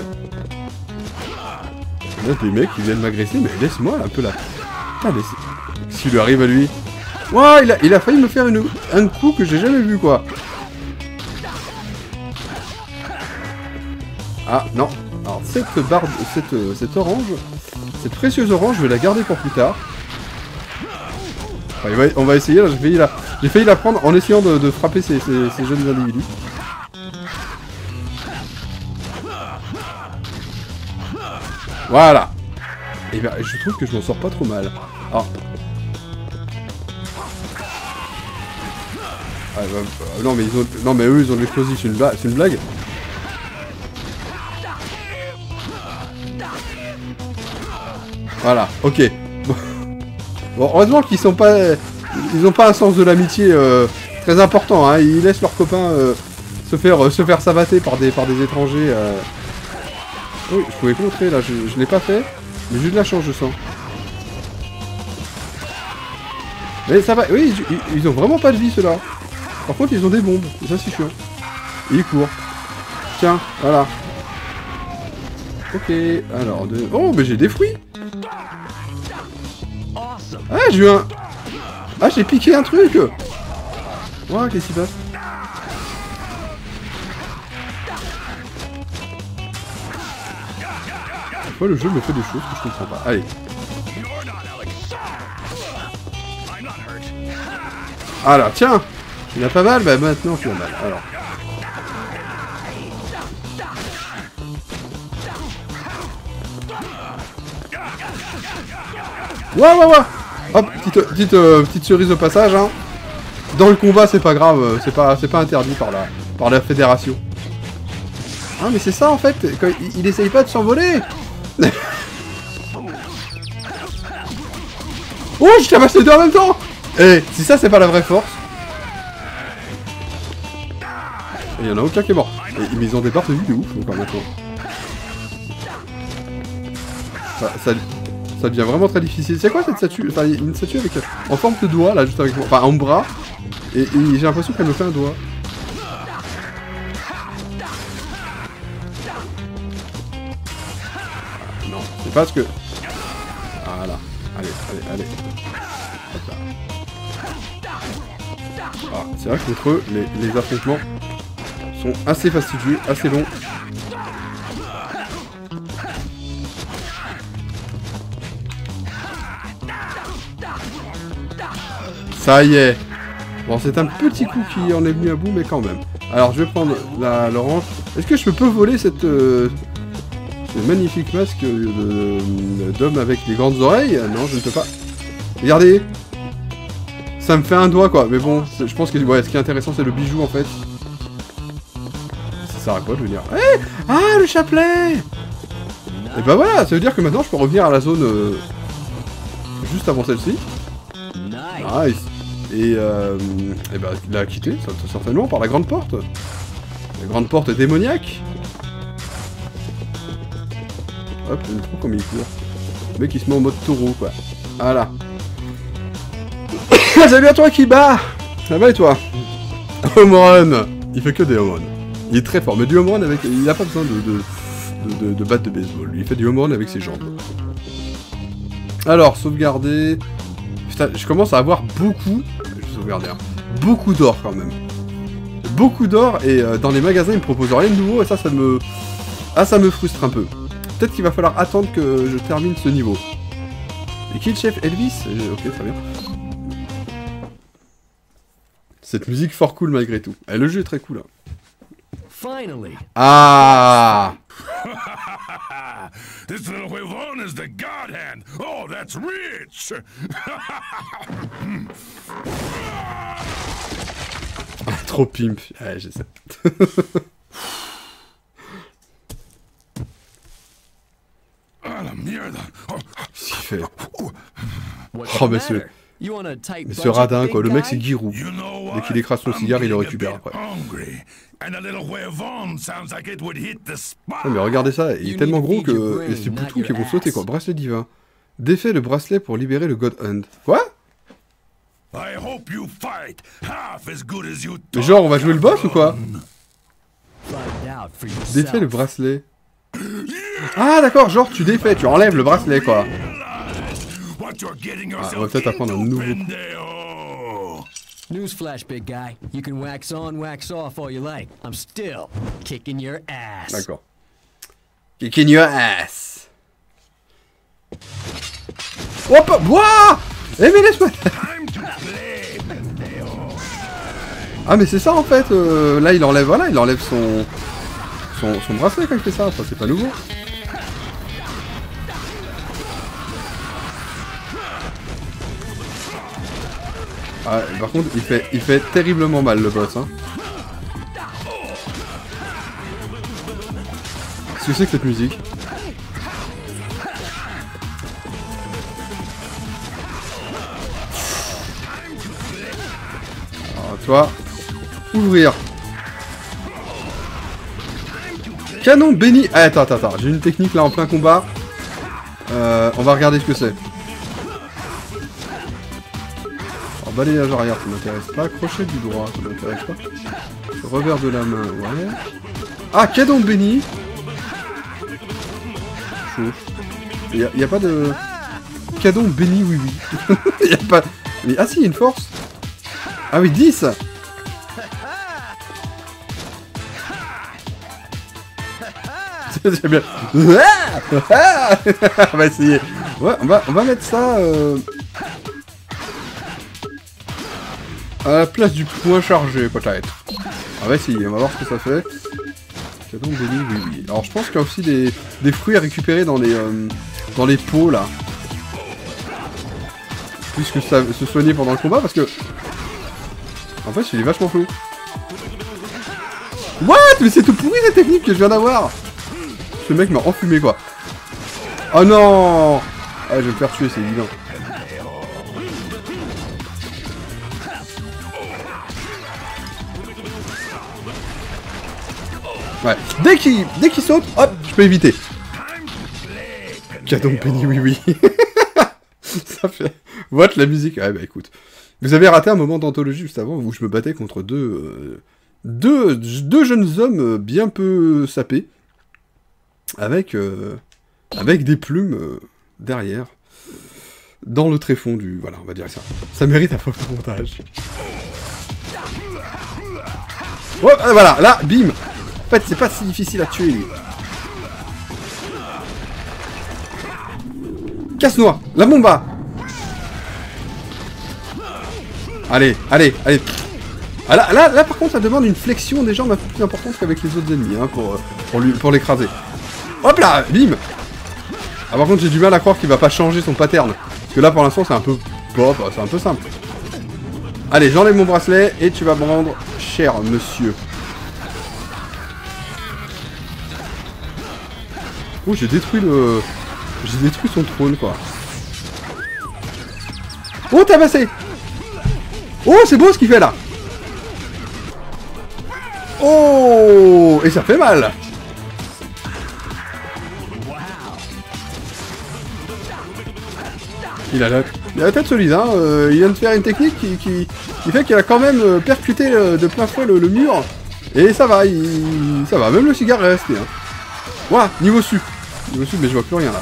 on a des mecs qui viennent m'agresser, mais laisse-moi un peu là. Putain, mais c'est- Qu'est-ce qui lui arrive à lui Ouah, il a, il a failli me faire un coup que j'ai jamais vu, quoi. Ah, non. Cette barre, de- cette, euh, cette orange, cette précieuse orange, je vais la garder pour plus tard. On va essayer, j'ai failli la, failli la prendre en essayant de, frapper ces, jeunes individus. Voilà. Et ben, je trouve que je m'en sors pas trop mal. Ah. Ah, bah, non mais ils ont, non mais eux ils ont de l'explosif, c'est une blague. Voilà, ok. Bon, heureusement qu'ils sont pas, ils ont pas un sens de l'amitié euh, très important. Hein. Ils laissent leurs copains euh, se faire, euh, par des, par des étrangers. euh. Oui, je pouvais contrer là, je, l'ai pas fait, mais j'ai de la chance, je sens. Mais ça va, oui, ils, ont vraiment pas de vie ceux-là. Par contre, ils ont des bombes, ça c'est chiant. Et ils courent. Tiens, voilà. Ok, alors. Oh, mais j'ai des fruits. Ah, j'ai eu un... Ah, j'ai piqué un truc Ouah, qu'est-ce qui se passe Pourquoi le jeu me fait des choses que je comprends pas Allez. Alors, tiens Il a pas mal Bah maintenant, tu as mal. Alors. Ouais, ouais, ouais Hop, petite, petite, euh, petite cerise au passage, hein. Dans le combat, c'est pas grave, euh, c'est pas, pas interdit par la, par la fédération. Ah, mais c'est ça, en fait, il, essaye pas de s'envoler Oh, je ramasse les deux en même temps Eh, si ça, c'est pas la vraie force... Il y en a aucun qui est mort. Mais ils ont des parts de ouf, encore maintenant. Ça, ça, ça devient vraiment très difficile. C'est quoi cette statue Enfin, une statue avec en forme de doigt là, juste avec moi. Enfin, en bras. Et, j'ai l'impression qu'elle me fait un doigt. Non, c'est parce que. Voilà. Allez, allez, allez. Ah, c'est vrai que contre eux, les affrontements sont assez fastidieux, assez longs. Ça y est. Bon, c'est un petit coup qui en est venu à bout, mais quand même. Alors, je vais prendre la l'orange. Est-ce que je peux voler cette... euh, magnifique masque d'homme avec les grandes oreilles? Non, je ne peux pas. Regardez ça me fait un doigt quoi. Mais bon, je pense que ouais, ce qui est intéressant c'est le bijou en fait. Ça sert à quoi de venir Eh Ah le chapelet Et bah voilà, ça veut dire que maintenant je peux revenir à la zone euh, juste avant celle-ci. Nice. Et euh, bah il a quitté, certainement par la grande porte. La grande porte démoniaque. Hop, j'aime trop comme il court. Le mec il se met en mode taureau quoi. Voilà. Salut à toi qui bat Ça va et toi? Home run Il fait que des home. Il est très fort, mais du home run avec. Il a pas besoin de, de, de, batte de baseball. Il fait du home run avec ses jambes. Alors, sauvegarder. Putain, je commence à avoir beaucoup. Je vais sauvegarder, hein. Beaucoup d'or quand même. Beaucoup d'or et euh, dans les magasins ils me proposent rien de nouveau et ça, ça me. Ah, ça me frustre un peu. Peut-être qu'il va falloir attendre que je termine ce niveau. Et qui est le chef Elvis Ok, très bien. Cette musique fort cool malgré tout. Le jeu est très cool. hein. Ah This little huevon is the god hand. Oh, that's rich. Trop pimp. Ouais, je sais. Ah, la. Oh, qu'il Mais ce radin, quoi. Le mec, c'est Giroud. Dès qu'il écrase son cigare, il le récupère après. Ah, mais regardez ça, il est tellement gros que. Et c'est Poutou qui vont sauter, quoi. Bracelet divin. Défait le bracelet pour libérer le God Hand. Quoi? I hope you fight half as good as you Mais talk, genre, on va jouer le boss ou quoi? Défait le bracelet. Ah, d'accord, genre, tu défais, tu enlèves le bracelet, quoi. What you're getting Ah, on va peut-être apprendre un nouveau coup. Newsflash, big guy. You can wax on, wax off all you like. I'm still kicking your ass. D'accord. Kick in your ass. Hop Wouah Eh mais laisse-moi Time to play, pendejo. Ah mais c'est ça en fait, euh, là il enlève, voilà, il enlève son, son, son bracelet quand il fait ça, ça c'est pas nouveau. Ah, par contre, il fait, il fait terriblement mal le boss, hein. Qu'est-ce que c'est que cette musique? Alors, toi, ouvrir. Canon béni. Ah, attends, attends, attends. J'ai une technique là en plein combat. Euh, on va regarder ce que c'est. Balayage arrière, ça m'intéresse pas. Crochet du droit, ça m'intéresse pas. Revers de la main, ouais. Ah, canon béni. Chaud. Y a, pas de. Cadeau béni, oui, oui. a pas. Mais, ah, si, y a une force. Ah, oui, 10 C'est bien. on va essayer. Ouais, on va, on va mettre ça euh, à la place du point chargé, peut-être. On va essayer, on va voir ce que ça fait. Alors, je pense qu'il y a aussi des, fruits à récupérer dans les, euh, dans les pots, là. Puisque ça se soigner pendant le combat, parce que... En fait, il est vachement flou. What? Mais c'est tout pourri, la technique que je viens d'avoir Ce mec m'a enfumé, quoi. Oh non Ah, je vais me faire tuer, c'est évident. Ouais. Dès qu'il saute, hop, je peux éviter. Cadeau béni, oui, oui. Ça fait... What, la musique Ouais, bah écoute. Vous avez raté un moment d'anthologie juste avant où je me battais contre deux... euh, deux, deux jeunes hommes bien peu sapés. Avec... euh, avec des plumes euh, derrière. Dans le tréfonds du... Voilà, on va dire ça. Ça mérite un propre montage. Oh, ah, voilà, là, bim En fait, c'est pas si difficile à tuer, lui. Casse-noix La bomba Allez, allez, allez ah, là, là, là, par contre, ça demande une flexion des jambes un peu plus importante qu'avec les autres ennemis, hein, pour, euh, pour lui- pour l'écraser. Hop là Bim Ah, par contre, j'ai du mal à croire qu'il va pas changer son pattern. Parce que là, pour l'instant, c'est un peu... C'est un peu simple. Allez, j'enlève mon bracelet et tu vas me rendre cher, monsieur. Oh, j'ai détruit le... J'ai détruit son trône, quoi. Oh, tabassé Oh, c'est beau ce qu'il fait, là Oh Et ça fait mal Il a la, il a la tête solide, hein. euh, il vient de faire une technique qui, fait qu'il a quand même euh, percuté euh, de plein fouet le, mur. Et ça va, il, ça va. Même le cigare est resté. Hein. Ouah, niveau sud. Niveau sud, mais je vois plus rien là.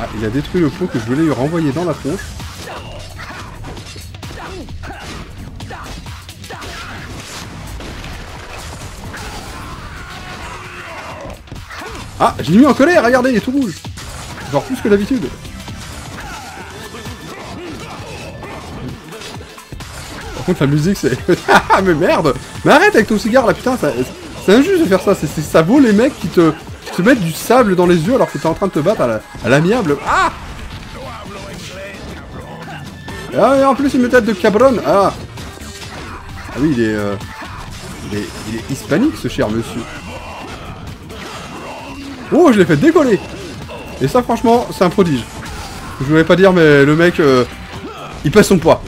Ah, il a détruit le pot que je voulais lui renvoyer dans la tronche. Ah, je l'ai mis en colère, regardez, il est tout rouge. Genre plus que d'habitude. Par contre, la musique, c'est... Ah, mais merde Mais arrête avec ton cigare, là, putain, ça- c'est injuste de faire ça. C'est, ça vaut les mecs qui te... te mettent du sable dans les yeux alors que t'es en train de te battre à, la- à l'amiable. Ah Ah, et en plus, il me tête de cabron. Ah Ah oui, il est... euh, Il est, il est hispanique, ce cher monsieur. Oh, je l'ai fait décoller Et ça, franchement, c'est un prodige. Je voulais pas dire, mais le mec, euh, il pèse son poids.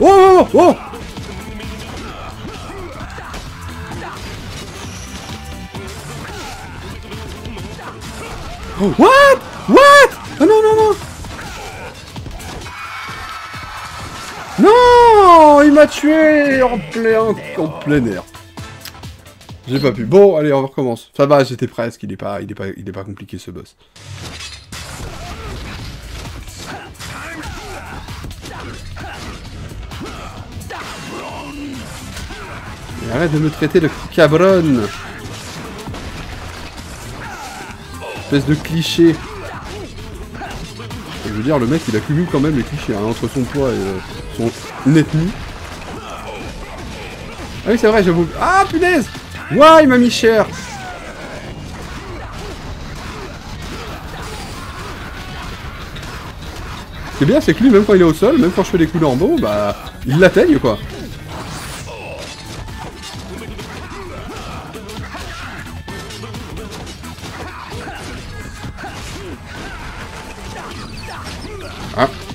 Oh, oh, oh, What? What? Oh non, non, non Non Il m'a tué en plein, en plein air. J'ai pas pu. Bon, allez, on recommence. Ça va, j'étais presque. Il est pas, il est pas, il est pas compliqué ce boss. Et arrête de me traiter de cabron. Espèce de cliché. Je veux dire, le mec, il accumule quand même les clichés hein, entre son poids et euh, son ethnie. Ah oui, c'est vrai, j'avoue. Ah, punaise Ouah, il m'a mis cher Ce bien, c'est que lui, même quand il est au sol, même quand je fais des coups d'embo, bah, il l'atteigne, quoi.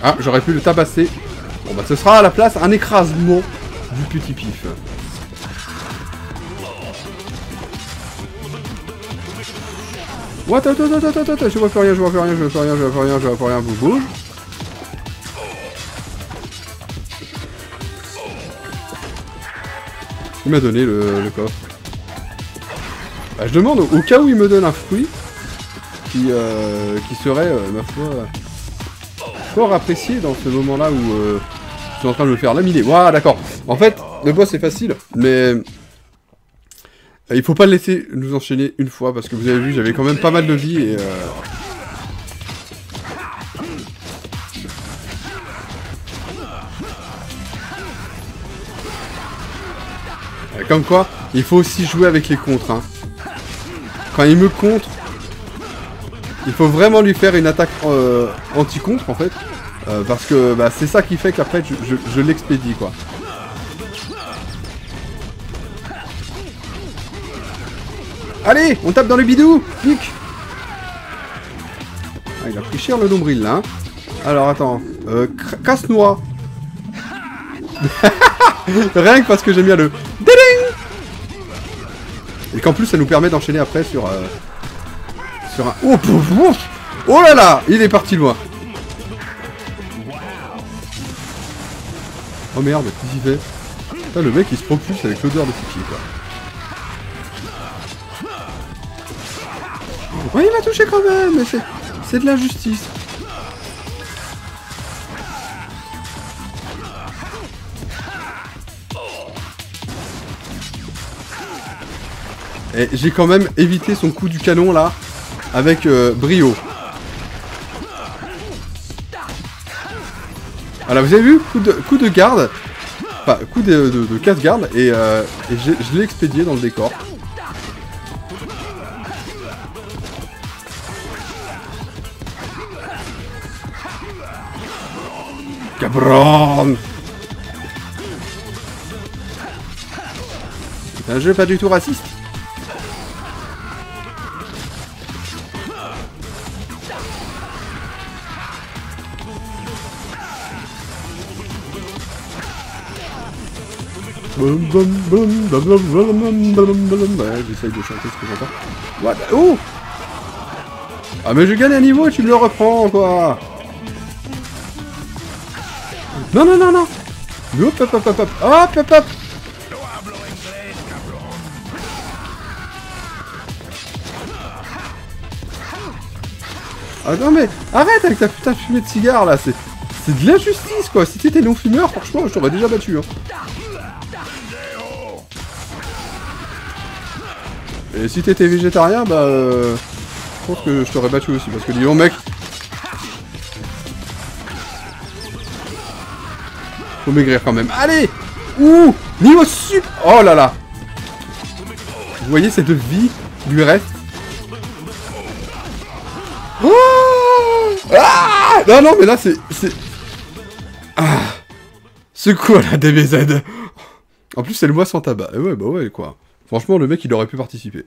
Ah, j'aurais pu le tabasser. Bon, bah, ce sera à la place un écrasement du petit pif. What attends, attends, attends, attends, je vois plus rien, je vois plus rien, je vois plus rien, je vois plus rien, je vois plus rien, vous bouge. Il m'a donné le, le coffre. Bah, je demande au, au cas où il me donne un fruit qui, euh, qui serait, euh, ma foi, apprécié dans ce moment-là où euh, je suis en train de me faire laminer. Voilà, d'accord. En fait, le boss est facile, mais euh, il faut pas le laisser nous enchaîner une fois parce que vous avez vu, j'avais quand même pas mal de vie et. Euh, Comme quoi, il faut aussi jouer avec les contres. Hein. Quand il me contre, il faut vraiment lui faire une attaque euh, anti-contre en fait. Euh, parce que bah, c'est ça qui fait qu'après je, l'expédie quoi. Allez, on tape dans le bidou ah, Il a pris cher le nombril là. hein. Alors attends, euh, casse-noix Rien que parce que j'aime bien le Et qu'en plus ça nous permet d'enchaîner après sur... Oh, pouf, ouf oh là là Il est parti loin Oh merde, qu'est-ce qu'il fait Putain, le mec il se propulse avec l'odeur de ses pieds quoi. Ouais, il m'a touché quand même, mais c'est, de la justice. Et j'ai quand même évité son coup du canon là, avec euh, brio. Voilà, vous avez vu Coup de, coup de garde, enfin coup de, de, de casse-garde, et, euh, et je l'ai expédié dans le décor. Cabron C'est un jeu pas du tout raciste. J'essaye de chanter ce que j'entends. What? Oh Ah mais je gagne un niveau et tu me le reprends quoi Non non non non Hop hop hop hop hop hop hop Ah non mais arrête avec ta putain de fumée de cigare là, c'est de l'injustice quoi. Si t'étais non fumeur, franchement, je t'aurais déjà battu. Hein. Et si t'étais végétarien, bah euh, je pense que je t'aurais battu aussi parce que dis donc mec. Faut maigrir quand même. Allez Ouh Niveau sup Oh là là Vous voyez cette vie lui reste Oh ah Non, non, mais là, c'est... c'est... Ah C'est quoi, la DBZ En plus, c'est le mois sans tabac. Et ouais, bah ouais, quoi. Franchement, le mec, il aurait pu participer.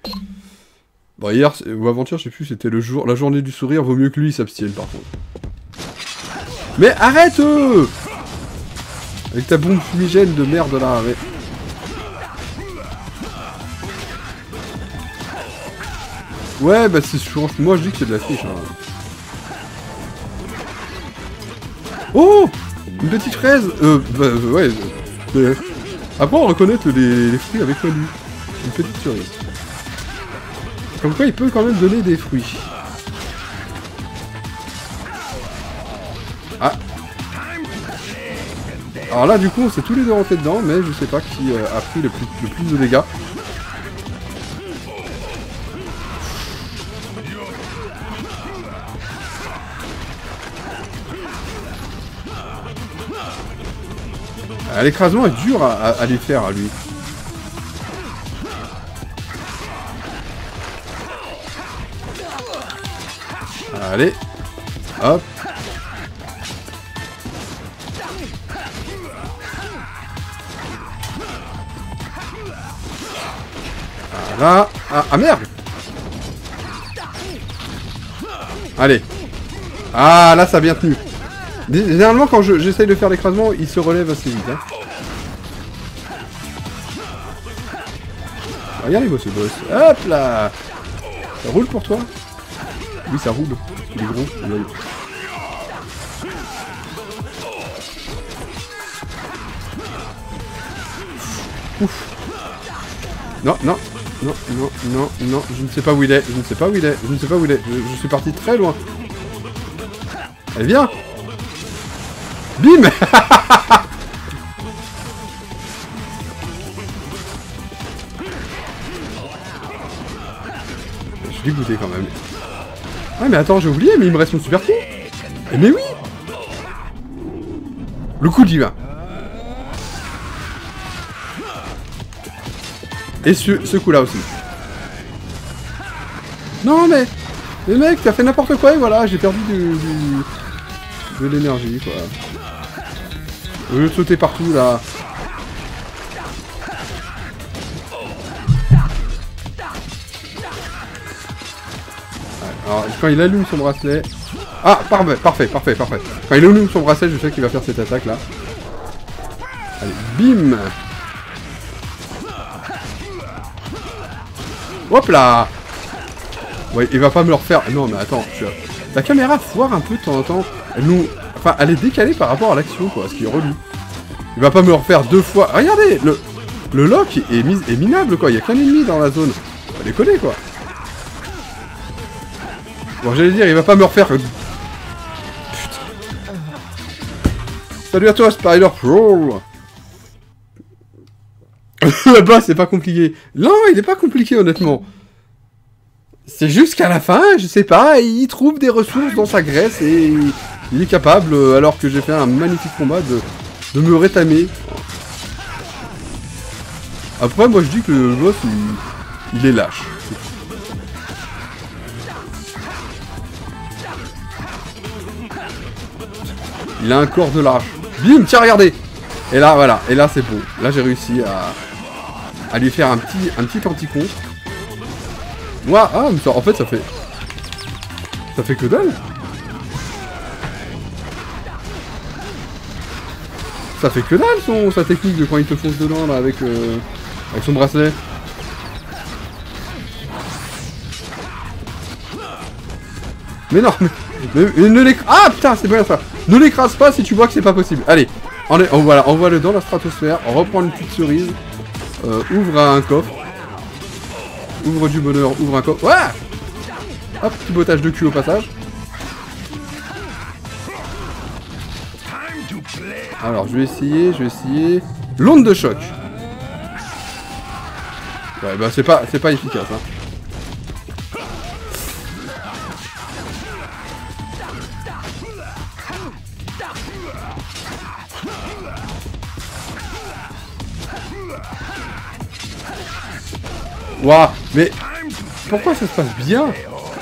Bon, hier, ou avant-hier, je sais plus, c'était le jour... La journée du sourire, vaut mieux que lui, s'abstienne, par contre. Mais arrête Avec ta bombe fumigène de merde, là, mais... Ouais, bah c'est. Moi je dis que c'est de la triche. hein. Oh Une petite fraise Euh, bah, euh, ouais. euh, Apprends à les, fruits avec lui. Une petite cerise. Comme quoi il peut quand même donner des fruits. Ah Alors là du coup on s'est tous les deux rentrés dedans, mais je sais pas qui euh, a pris le plus, de dégâts. Ah, L'écrasement est dur à, à- à les faire à lui. Allez. Hop. Voilà. Ah, ah, merde Allez. Ah là ça a bien tenu. Généralement, quand je- j'essaye de faire l'écrasement, il se relève assez vite. Regardez-moi ce boss. Hop là Ça roule pour toi? Oui, ça roule. Il est gros. est- Ouf. Non, non, non, non, non, non, je ne sais pas où il est, je ne sais pas où il est, je ne sais pas où il est, je, je suis parti très loin. Allez, viens Bim Je suis dégoûté quand même. Ah mais attends, j'ai oublié, mais il me reste mon super coup Eh, Mais oui Le coup divin Et ce, coup-là aussi. Non mais... Mais mec, t'as fait n'importe quoi et voilà, j'ai perdu du... du- de l'énergie, quoi. De sauter partout, là. Quand il allume son bracelet... Ah, parfait, parfait, parfait, parfait. Quand il allume son bracelet, je sais qu'il va faire cette attaque-là. Allez, bim Hop là Ouais, il va pas me le refaire. Non, mais attends. La caméra foire un peu de temps en temps. Elle nous... Enfin, elle est décalée par rapport à l'action, quoi, ce qui est relou. Il va pas me le refaire deux fois. Regardez, le, le lock est, minable, quoi. Il y a qu'un ennemi dans la zone. Pas déconner, quoi. Bon, j'allais dire, il va pas me refaire... Putain. Salut à toi, Spider Pro Là-bas, c'est pas compliqué. Non, il est pas compliqué, honnêtement. C'est juste qu'à la fin, je sais pas, il trouve des ressources dans sa graisse et il est capable, euh, alors que j'ai fait un magnifique combat, de, me rétamer. Après, moi je dis que le boss, il est lâche. Il a un corps de lâche. Bim, tiens, regardez Et là, voilà, et là c'est bon. Là j'ai réussi à, à lui faire un petit, un petit anti-contre. Moi, ah, ça- en fait ça fait... Ça fait que dalle Ça fait que dalle son, sa technique de quand il te fonce dedans là avec, euh, avec son bracelet. Mais non, mais, mais- ne l'écrase... Ah putain, c'est bien ça Ne l'écrase pas si tu vois que c'est pas possible. Allez, on est, on, voilà, envoie-le dans la stratosphère, on reprend une petite cerise, euh, ouvre un coffre, ouvre du bonheur, ouvre un coffre... Ouais Hop, petit bottage de cul au passage. Alors, je vais essayer, je vais essayer... L'onde de choc Ouais, bah c'est pas, pas efficace, hein. Ouah, mais pourquoi ça se passe bien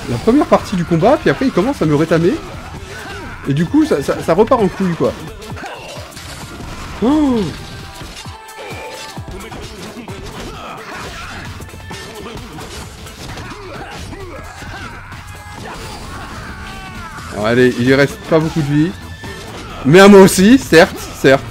La première partie du combat, puis après il commence à me rétamer. Et du coup, ça, repart en couille, quoi. Oh allez, il lui reste pas beaucoup de vie. Mais à moi aussi, certes, certes.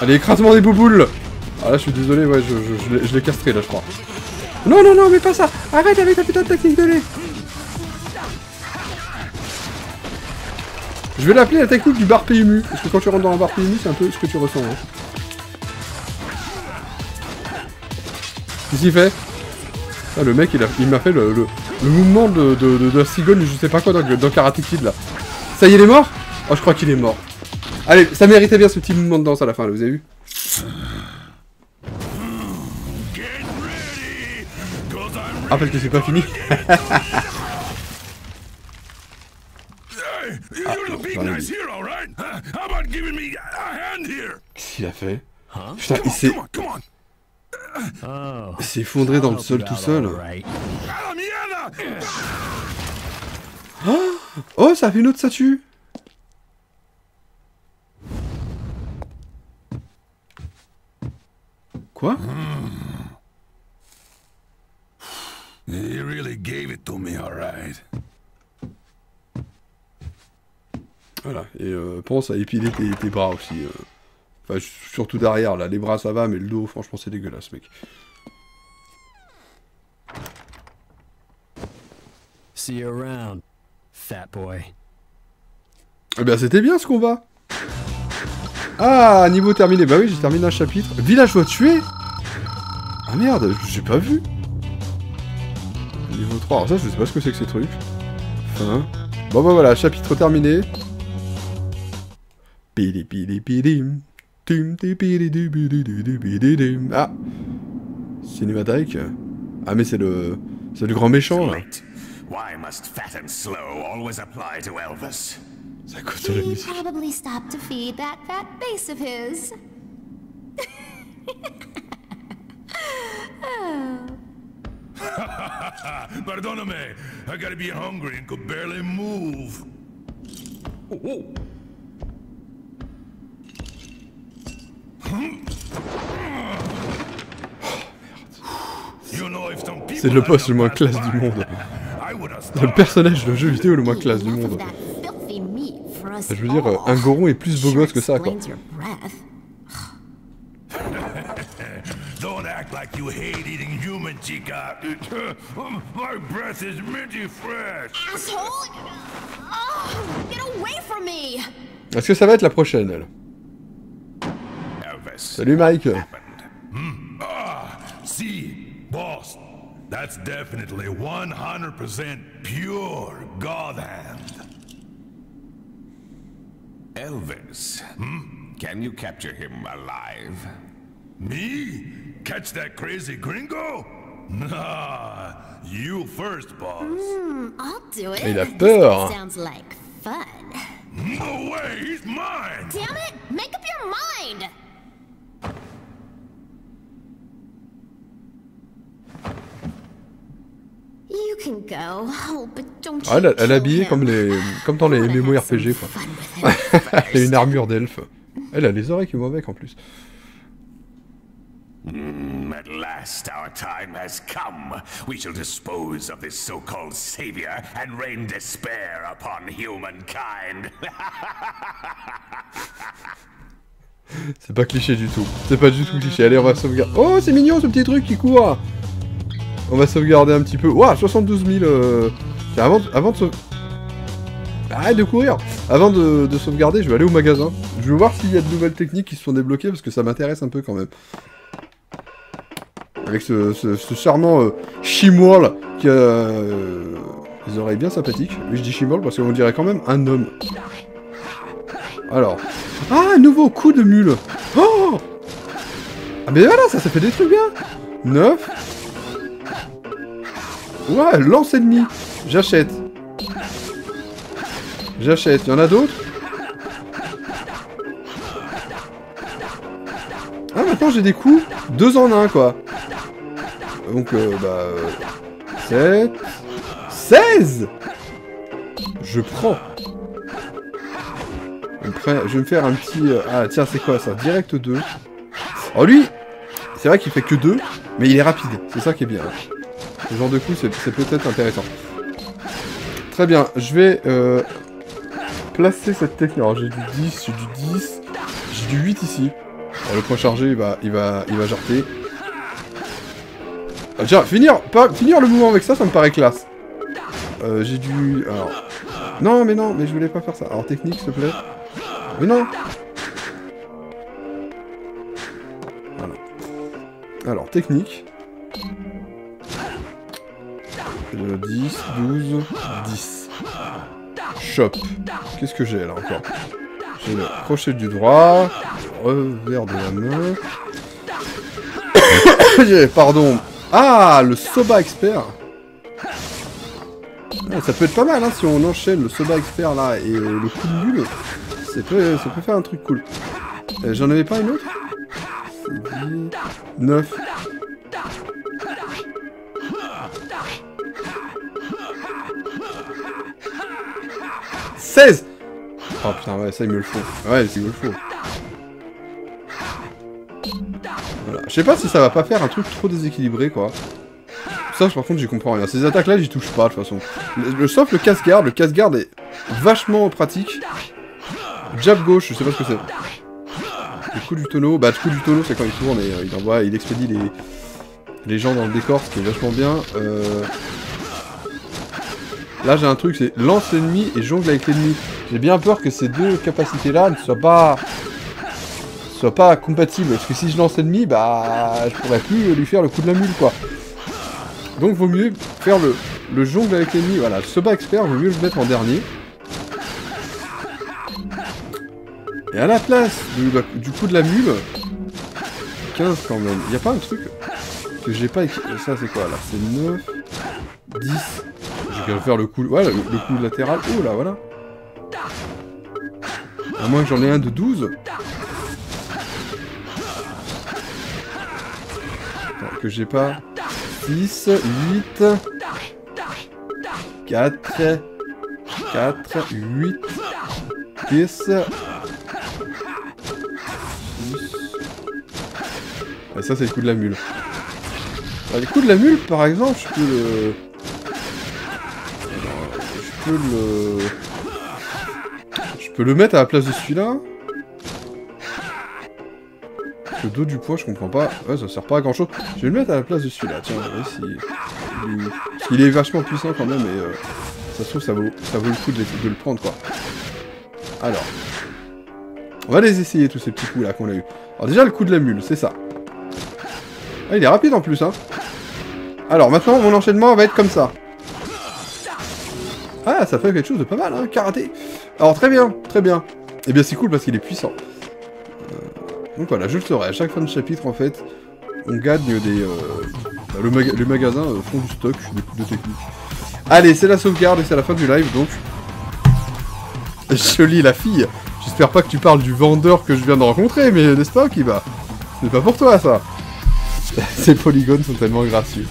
Allez, écrasement des bouboules Ah là, je suis désolé, ouais, je, je, l'ai- castré, là, je crois. Non, non, non, mais pas ça Arrête avec ta putain de technique de lait Je vais l'appeler la technique du bar PMU, parce que quand tu rentres dans un bar PMU, c'est un peu ce que tu ressens. Hein. Qu'est-ce qu'il fait? Ah, Le mec, il a- il m'a fait le, le mouvement de, de, de, de la cigogne, je sais pas quoi, dans, dans Karate Kid, là. Ça y est, il est mort Oh, je crois qu'il est mort. Allez, ça méritait bien ce petit mouvement de danse à la fin, là, vous avez vu Get ready. Cause I'm Rappelle que c'est pas fini. Hey, you're the big j'en ai nice dit. hero, right? Huh? How about giving me a hand here? Qu'est-ce qu'il a fait Putain, il s'est. Oh. il s'est effondré dans le sol tout out, seul. Oh, ça a fait une autre statue Quoi You really gave it to me, all right. Voilà, et euh, pense à épiler tes, tes bras aussi. euh. Enfin, surtout derrière, là. Les bras, ça va, mais le dos, franchement, c'est dégueulasse, mec. See you around, fat boy. Eh bien, c'était bien ce combat Ah, niveau terminé. Bah oui, j'ai terminé un chapitre. Villageois tué Ah merde, j'ai pas vu Niveau 3, alors ça, je sais pas ce que c'est que ces trucs. Fin. Bon bah voilà, chapitre terminé. Ah Cinématique Ah mais c'est le... C'est le grand méchant là. Late. Why must fat and slow always apply to Elvis? C'est à cause de la He probably stopped to feed that fat face of his. Perdóname. I gotta be hungry and could barely move. Oh, oh. You know, if some C'est people le boss had le moins classe du monde. Le personnage de jeu vidéo le moins classe du monde. Je veux dire, un goron est plus beau gosse que ça, quoi. explains your breath. Don't act like you hate eating human, chica. My breath is minty fresh. Asshole! Oh, get away from me! Est-ce que ça va être la prochaine, elle. Salut Mike See, boss, that's definitely 100% pure God hand. Elvis. Hmm? Can you capture him alive? Me? Catch that crazy gringo? Nah, you first, boss. I'll do it. Il a peur. sounds like fun. No way, he's mine! Damn it! Make up your Ah, elle, est habillée comme, les, comme dans les, I wanna les have mots some RPG, quoi. Elle a une armure d'elfe. Elle a les oreilles qui vont avec, en plus. At last, our time has come. We shall dispose of this so-called savior and rain despair upon humankind. C'est pas cliché du tout. C'est pas du tout cliché. Allez, on va sauvegarder. Oh, c'est mignon ce petit truc qui court On va sauvegarder un petit peu. Ouah, 72 000. euh, avant, de. Arrête de courir Avant de, de sauvegarder, je vais aller au magasin. Je vais voir s'il y a de nouvelles techniques qui se sont débloquées, parce que ça m'intéresse un peu quand même. Avec ce, charmant euh, qui a euh, des oreilles bien sympathiques. Oui, je dis Chimwall parce qu'on dirait quand même un homme. Alors. Ah, nouveau coup de mule Oh Ah, mais voilà, ça, ça fait des trucs bien 9. Ouais, lance ennemi. J'achète. J'achète. Y en a d'autres? Ah, maintenant j'ai des coups. Deux en un, quoi. Donc, euh, bah... euh, 7... 16 Je prends. Je vais me faire un petit... euh, Ah, tiens, c'est quoi ça? Direct 2. Oh, lui C'est vrai qu'il fait que 2, mais il est rapide. C'est ça qui est bien. Ce genre de coup, c'est peut-être intéressant. Très bien, je vais euh, placer cette technique. Alors, j'ai du 10, j'ai du 10, j'ai du 8 ici. Alors, le point chargé, il va, il va, il va jarter. Ah, tiens, finir, finir le mouvement avec ça, ça me paraît classe. Euh, j'ai du... Alors... Non, mais non, mais je voulais pas faire ça. Alors, technique, s'il te plaît. Mais non Voilà. Alors, technique. Euh, 10, 12, 10. Shop. Qu'est-ce que j'ai là encore? J'ai le crochet du droit, revers de la main. Pardon. Ah, le Soba Expert. Ah, ça peut être pas mal hein, si on enchaîne le Soba Expert là et le coup de bulle. Ça peut, ça peut faire un truc cool. Euh, J'en avais pas une autre? 9. « 16 Oh putain, ouais, ça il me le faut. Ouais, il me le faut. Voilà. Je sais pas si ça va pas faire un truc trop déséquilibré, quoi. Ça, par contre, j'y comprends rien. Ces attaques-là, j'y touche pas, de toute façon. Le, sauf le casse-garde. Le casse-garde est vachement pratique. Jab gauche, je sais pas ce que c'est. Le coup du tonneau. Bah, le coup du tonneau, c'est quand il tourne et euh, il envoie, il expédie les, les gens dans le décor, ce qui est vachement bien. Euh... Là, j'ai un truc, c'est lance l'ennemi et jongle avec l'ennemi. J'ai bien peur que ces deux capacités-là ne soient pas soient pas compatibles. Parce que si je lance l'ennemi, bah, je pourrais plus lui faire le coup de la mule, quoi. Donc, vaut mieux faire le, le jongle avec l'ennemi. Voilà, le Soba Expert, vaut mieux le mettre en dernier. Et à la place du, coup de la mule, 15 quand même. Y a pas un truc que j'ai pas. Ça, c'est quoi là? C'est 9, 10. Je vais faire le coup, ouais, le, coup latéral. Oh là, voilà. À moins que j'en ai un de 12. Attends, que j'ai pas. 6, 8, 4, 4, 8, 10. Et ça, c'est le coup de la mule. Ah, le coup de la mule, par exemple, je peux le... Je peux le... Je peux le mettre à la place de celui-là. Le dos du poids, je comprends pas. Ouais, ça sert pas à grand chose. Je vais le mettre à la place de celui-là. Tiens, on si... il- est vachement puissant quand même, et euh, ça se trouve, ça vaut, ça vaut le coup de, de le prendre, quoi. Alors. On va les essayer, tous ces petits coups là qu'on a eu. Alors déjà, le coup de la mule, c'est ça. Ah, il est rapide en plus, hein. Alors maintenant, mon enchaînement va être comme ça. Ah, ça fait quelque chose de pas mal, hein, karaté. Alors très bien, très bien. Eh bien c'est cool parce qu'il est puissant. Euh, donc voilà, je le saurai. À chaque fin de chapitre, en fait, on gagne des... euh, bah, euh, font du stock de, de techniques. Allez, c'est la sauvegarde et c'est la fin du live, donc... Jolie la fille. J'espère pas que tu parles du vendeur que je viens de rencontrer, mais n'est-ce pas, Kiba? C'est pas pour toi, ça. Ces polygones sont tellement gracieux.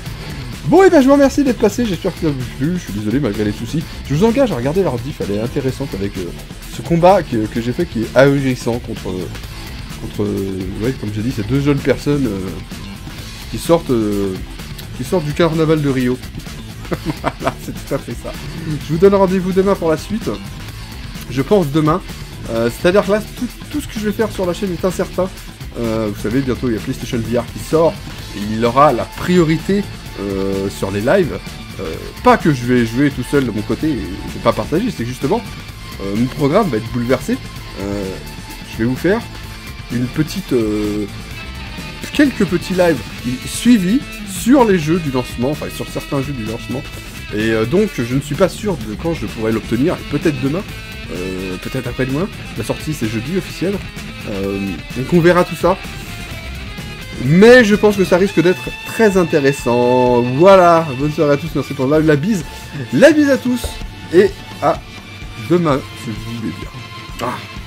Bon, et ben je vous remercie d'être passé, j'espère que ça vous a plu, je suis désolé malgré les soucis. Je vous engage à regarder leur diff, elle est intéressante avec euh, ce combat que, que j'ai fait qui est ahurissant contre, contre euh, ouais, comme j'ai dit, ces deux jeunes personnes euh, qui sortent qui sortent du carnaval de Rio. voilà, c'est tout à fait ça. Je vous donne rendez-vous demain pour la suite. Je pense demain. C'est-à-dire que là, tout, tout ce que je vais faire sur la chaîne est incertain. Vous savez, bientôt il y a PlayStation VR qui sort. Et il aura la priorité euh, sur les lives. Euh, pas que je vais jouer tout seul de mon côté et pas partager, c'est que justement, euh, mon programme va être bouleversé. Je vais vous faire une petite. quelques petits lives suivis sur les jeux du lancement, enfin sur certains jeux du lancement. Et donc, je ne suis pas sûr de quand je pourrai l'obtenir, peut-être demain, peut-être après-demain. La sortie, c'est jeudi officiel. Donc, on verra tout ça. Mais je pense que ça risque d'être très intéressant. Voilà, bonne soirée à tous, merci pour live, la bise. La bise à tous, et à demain, si vous voulez bien. Ah.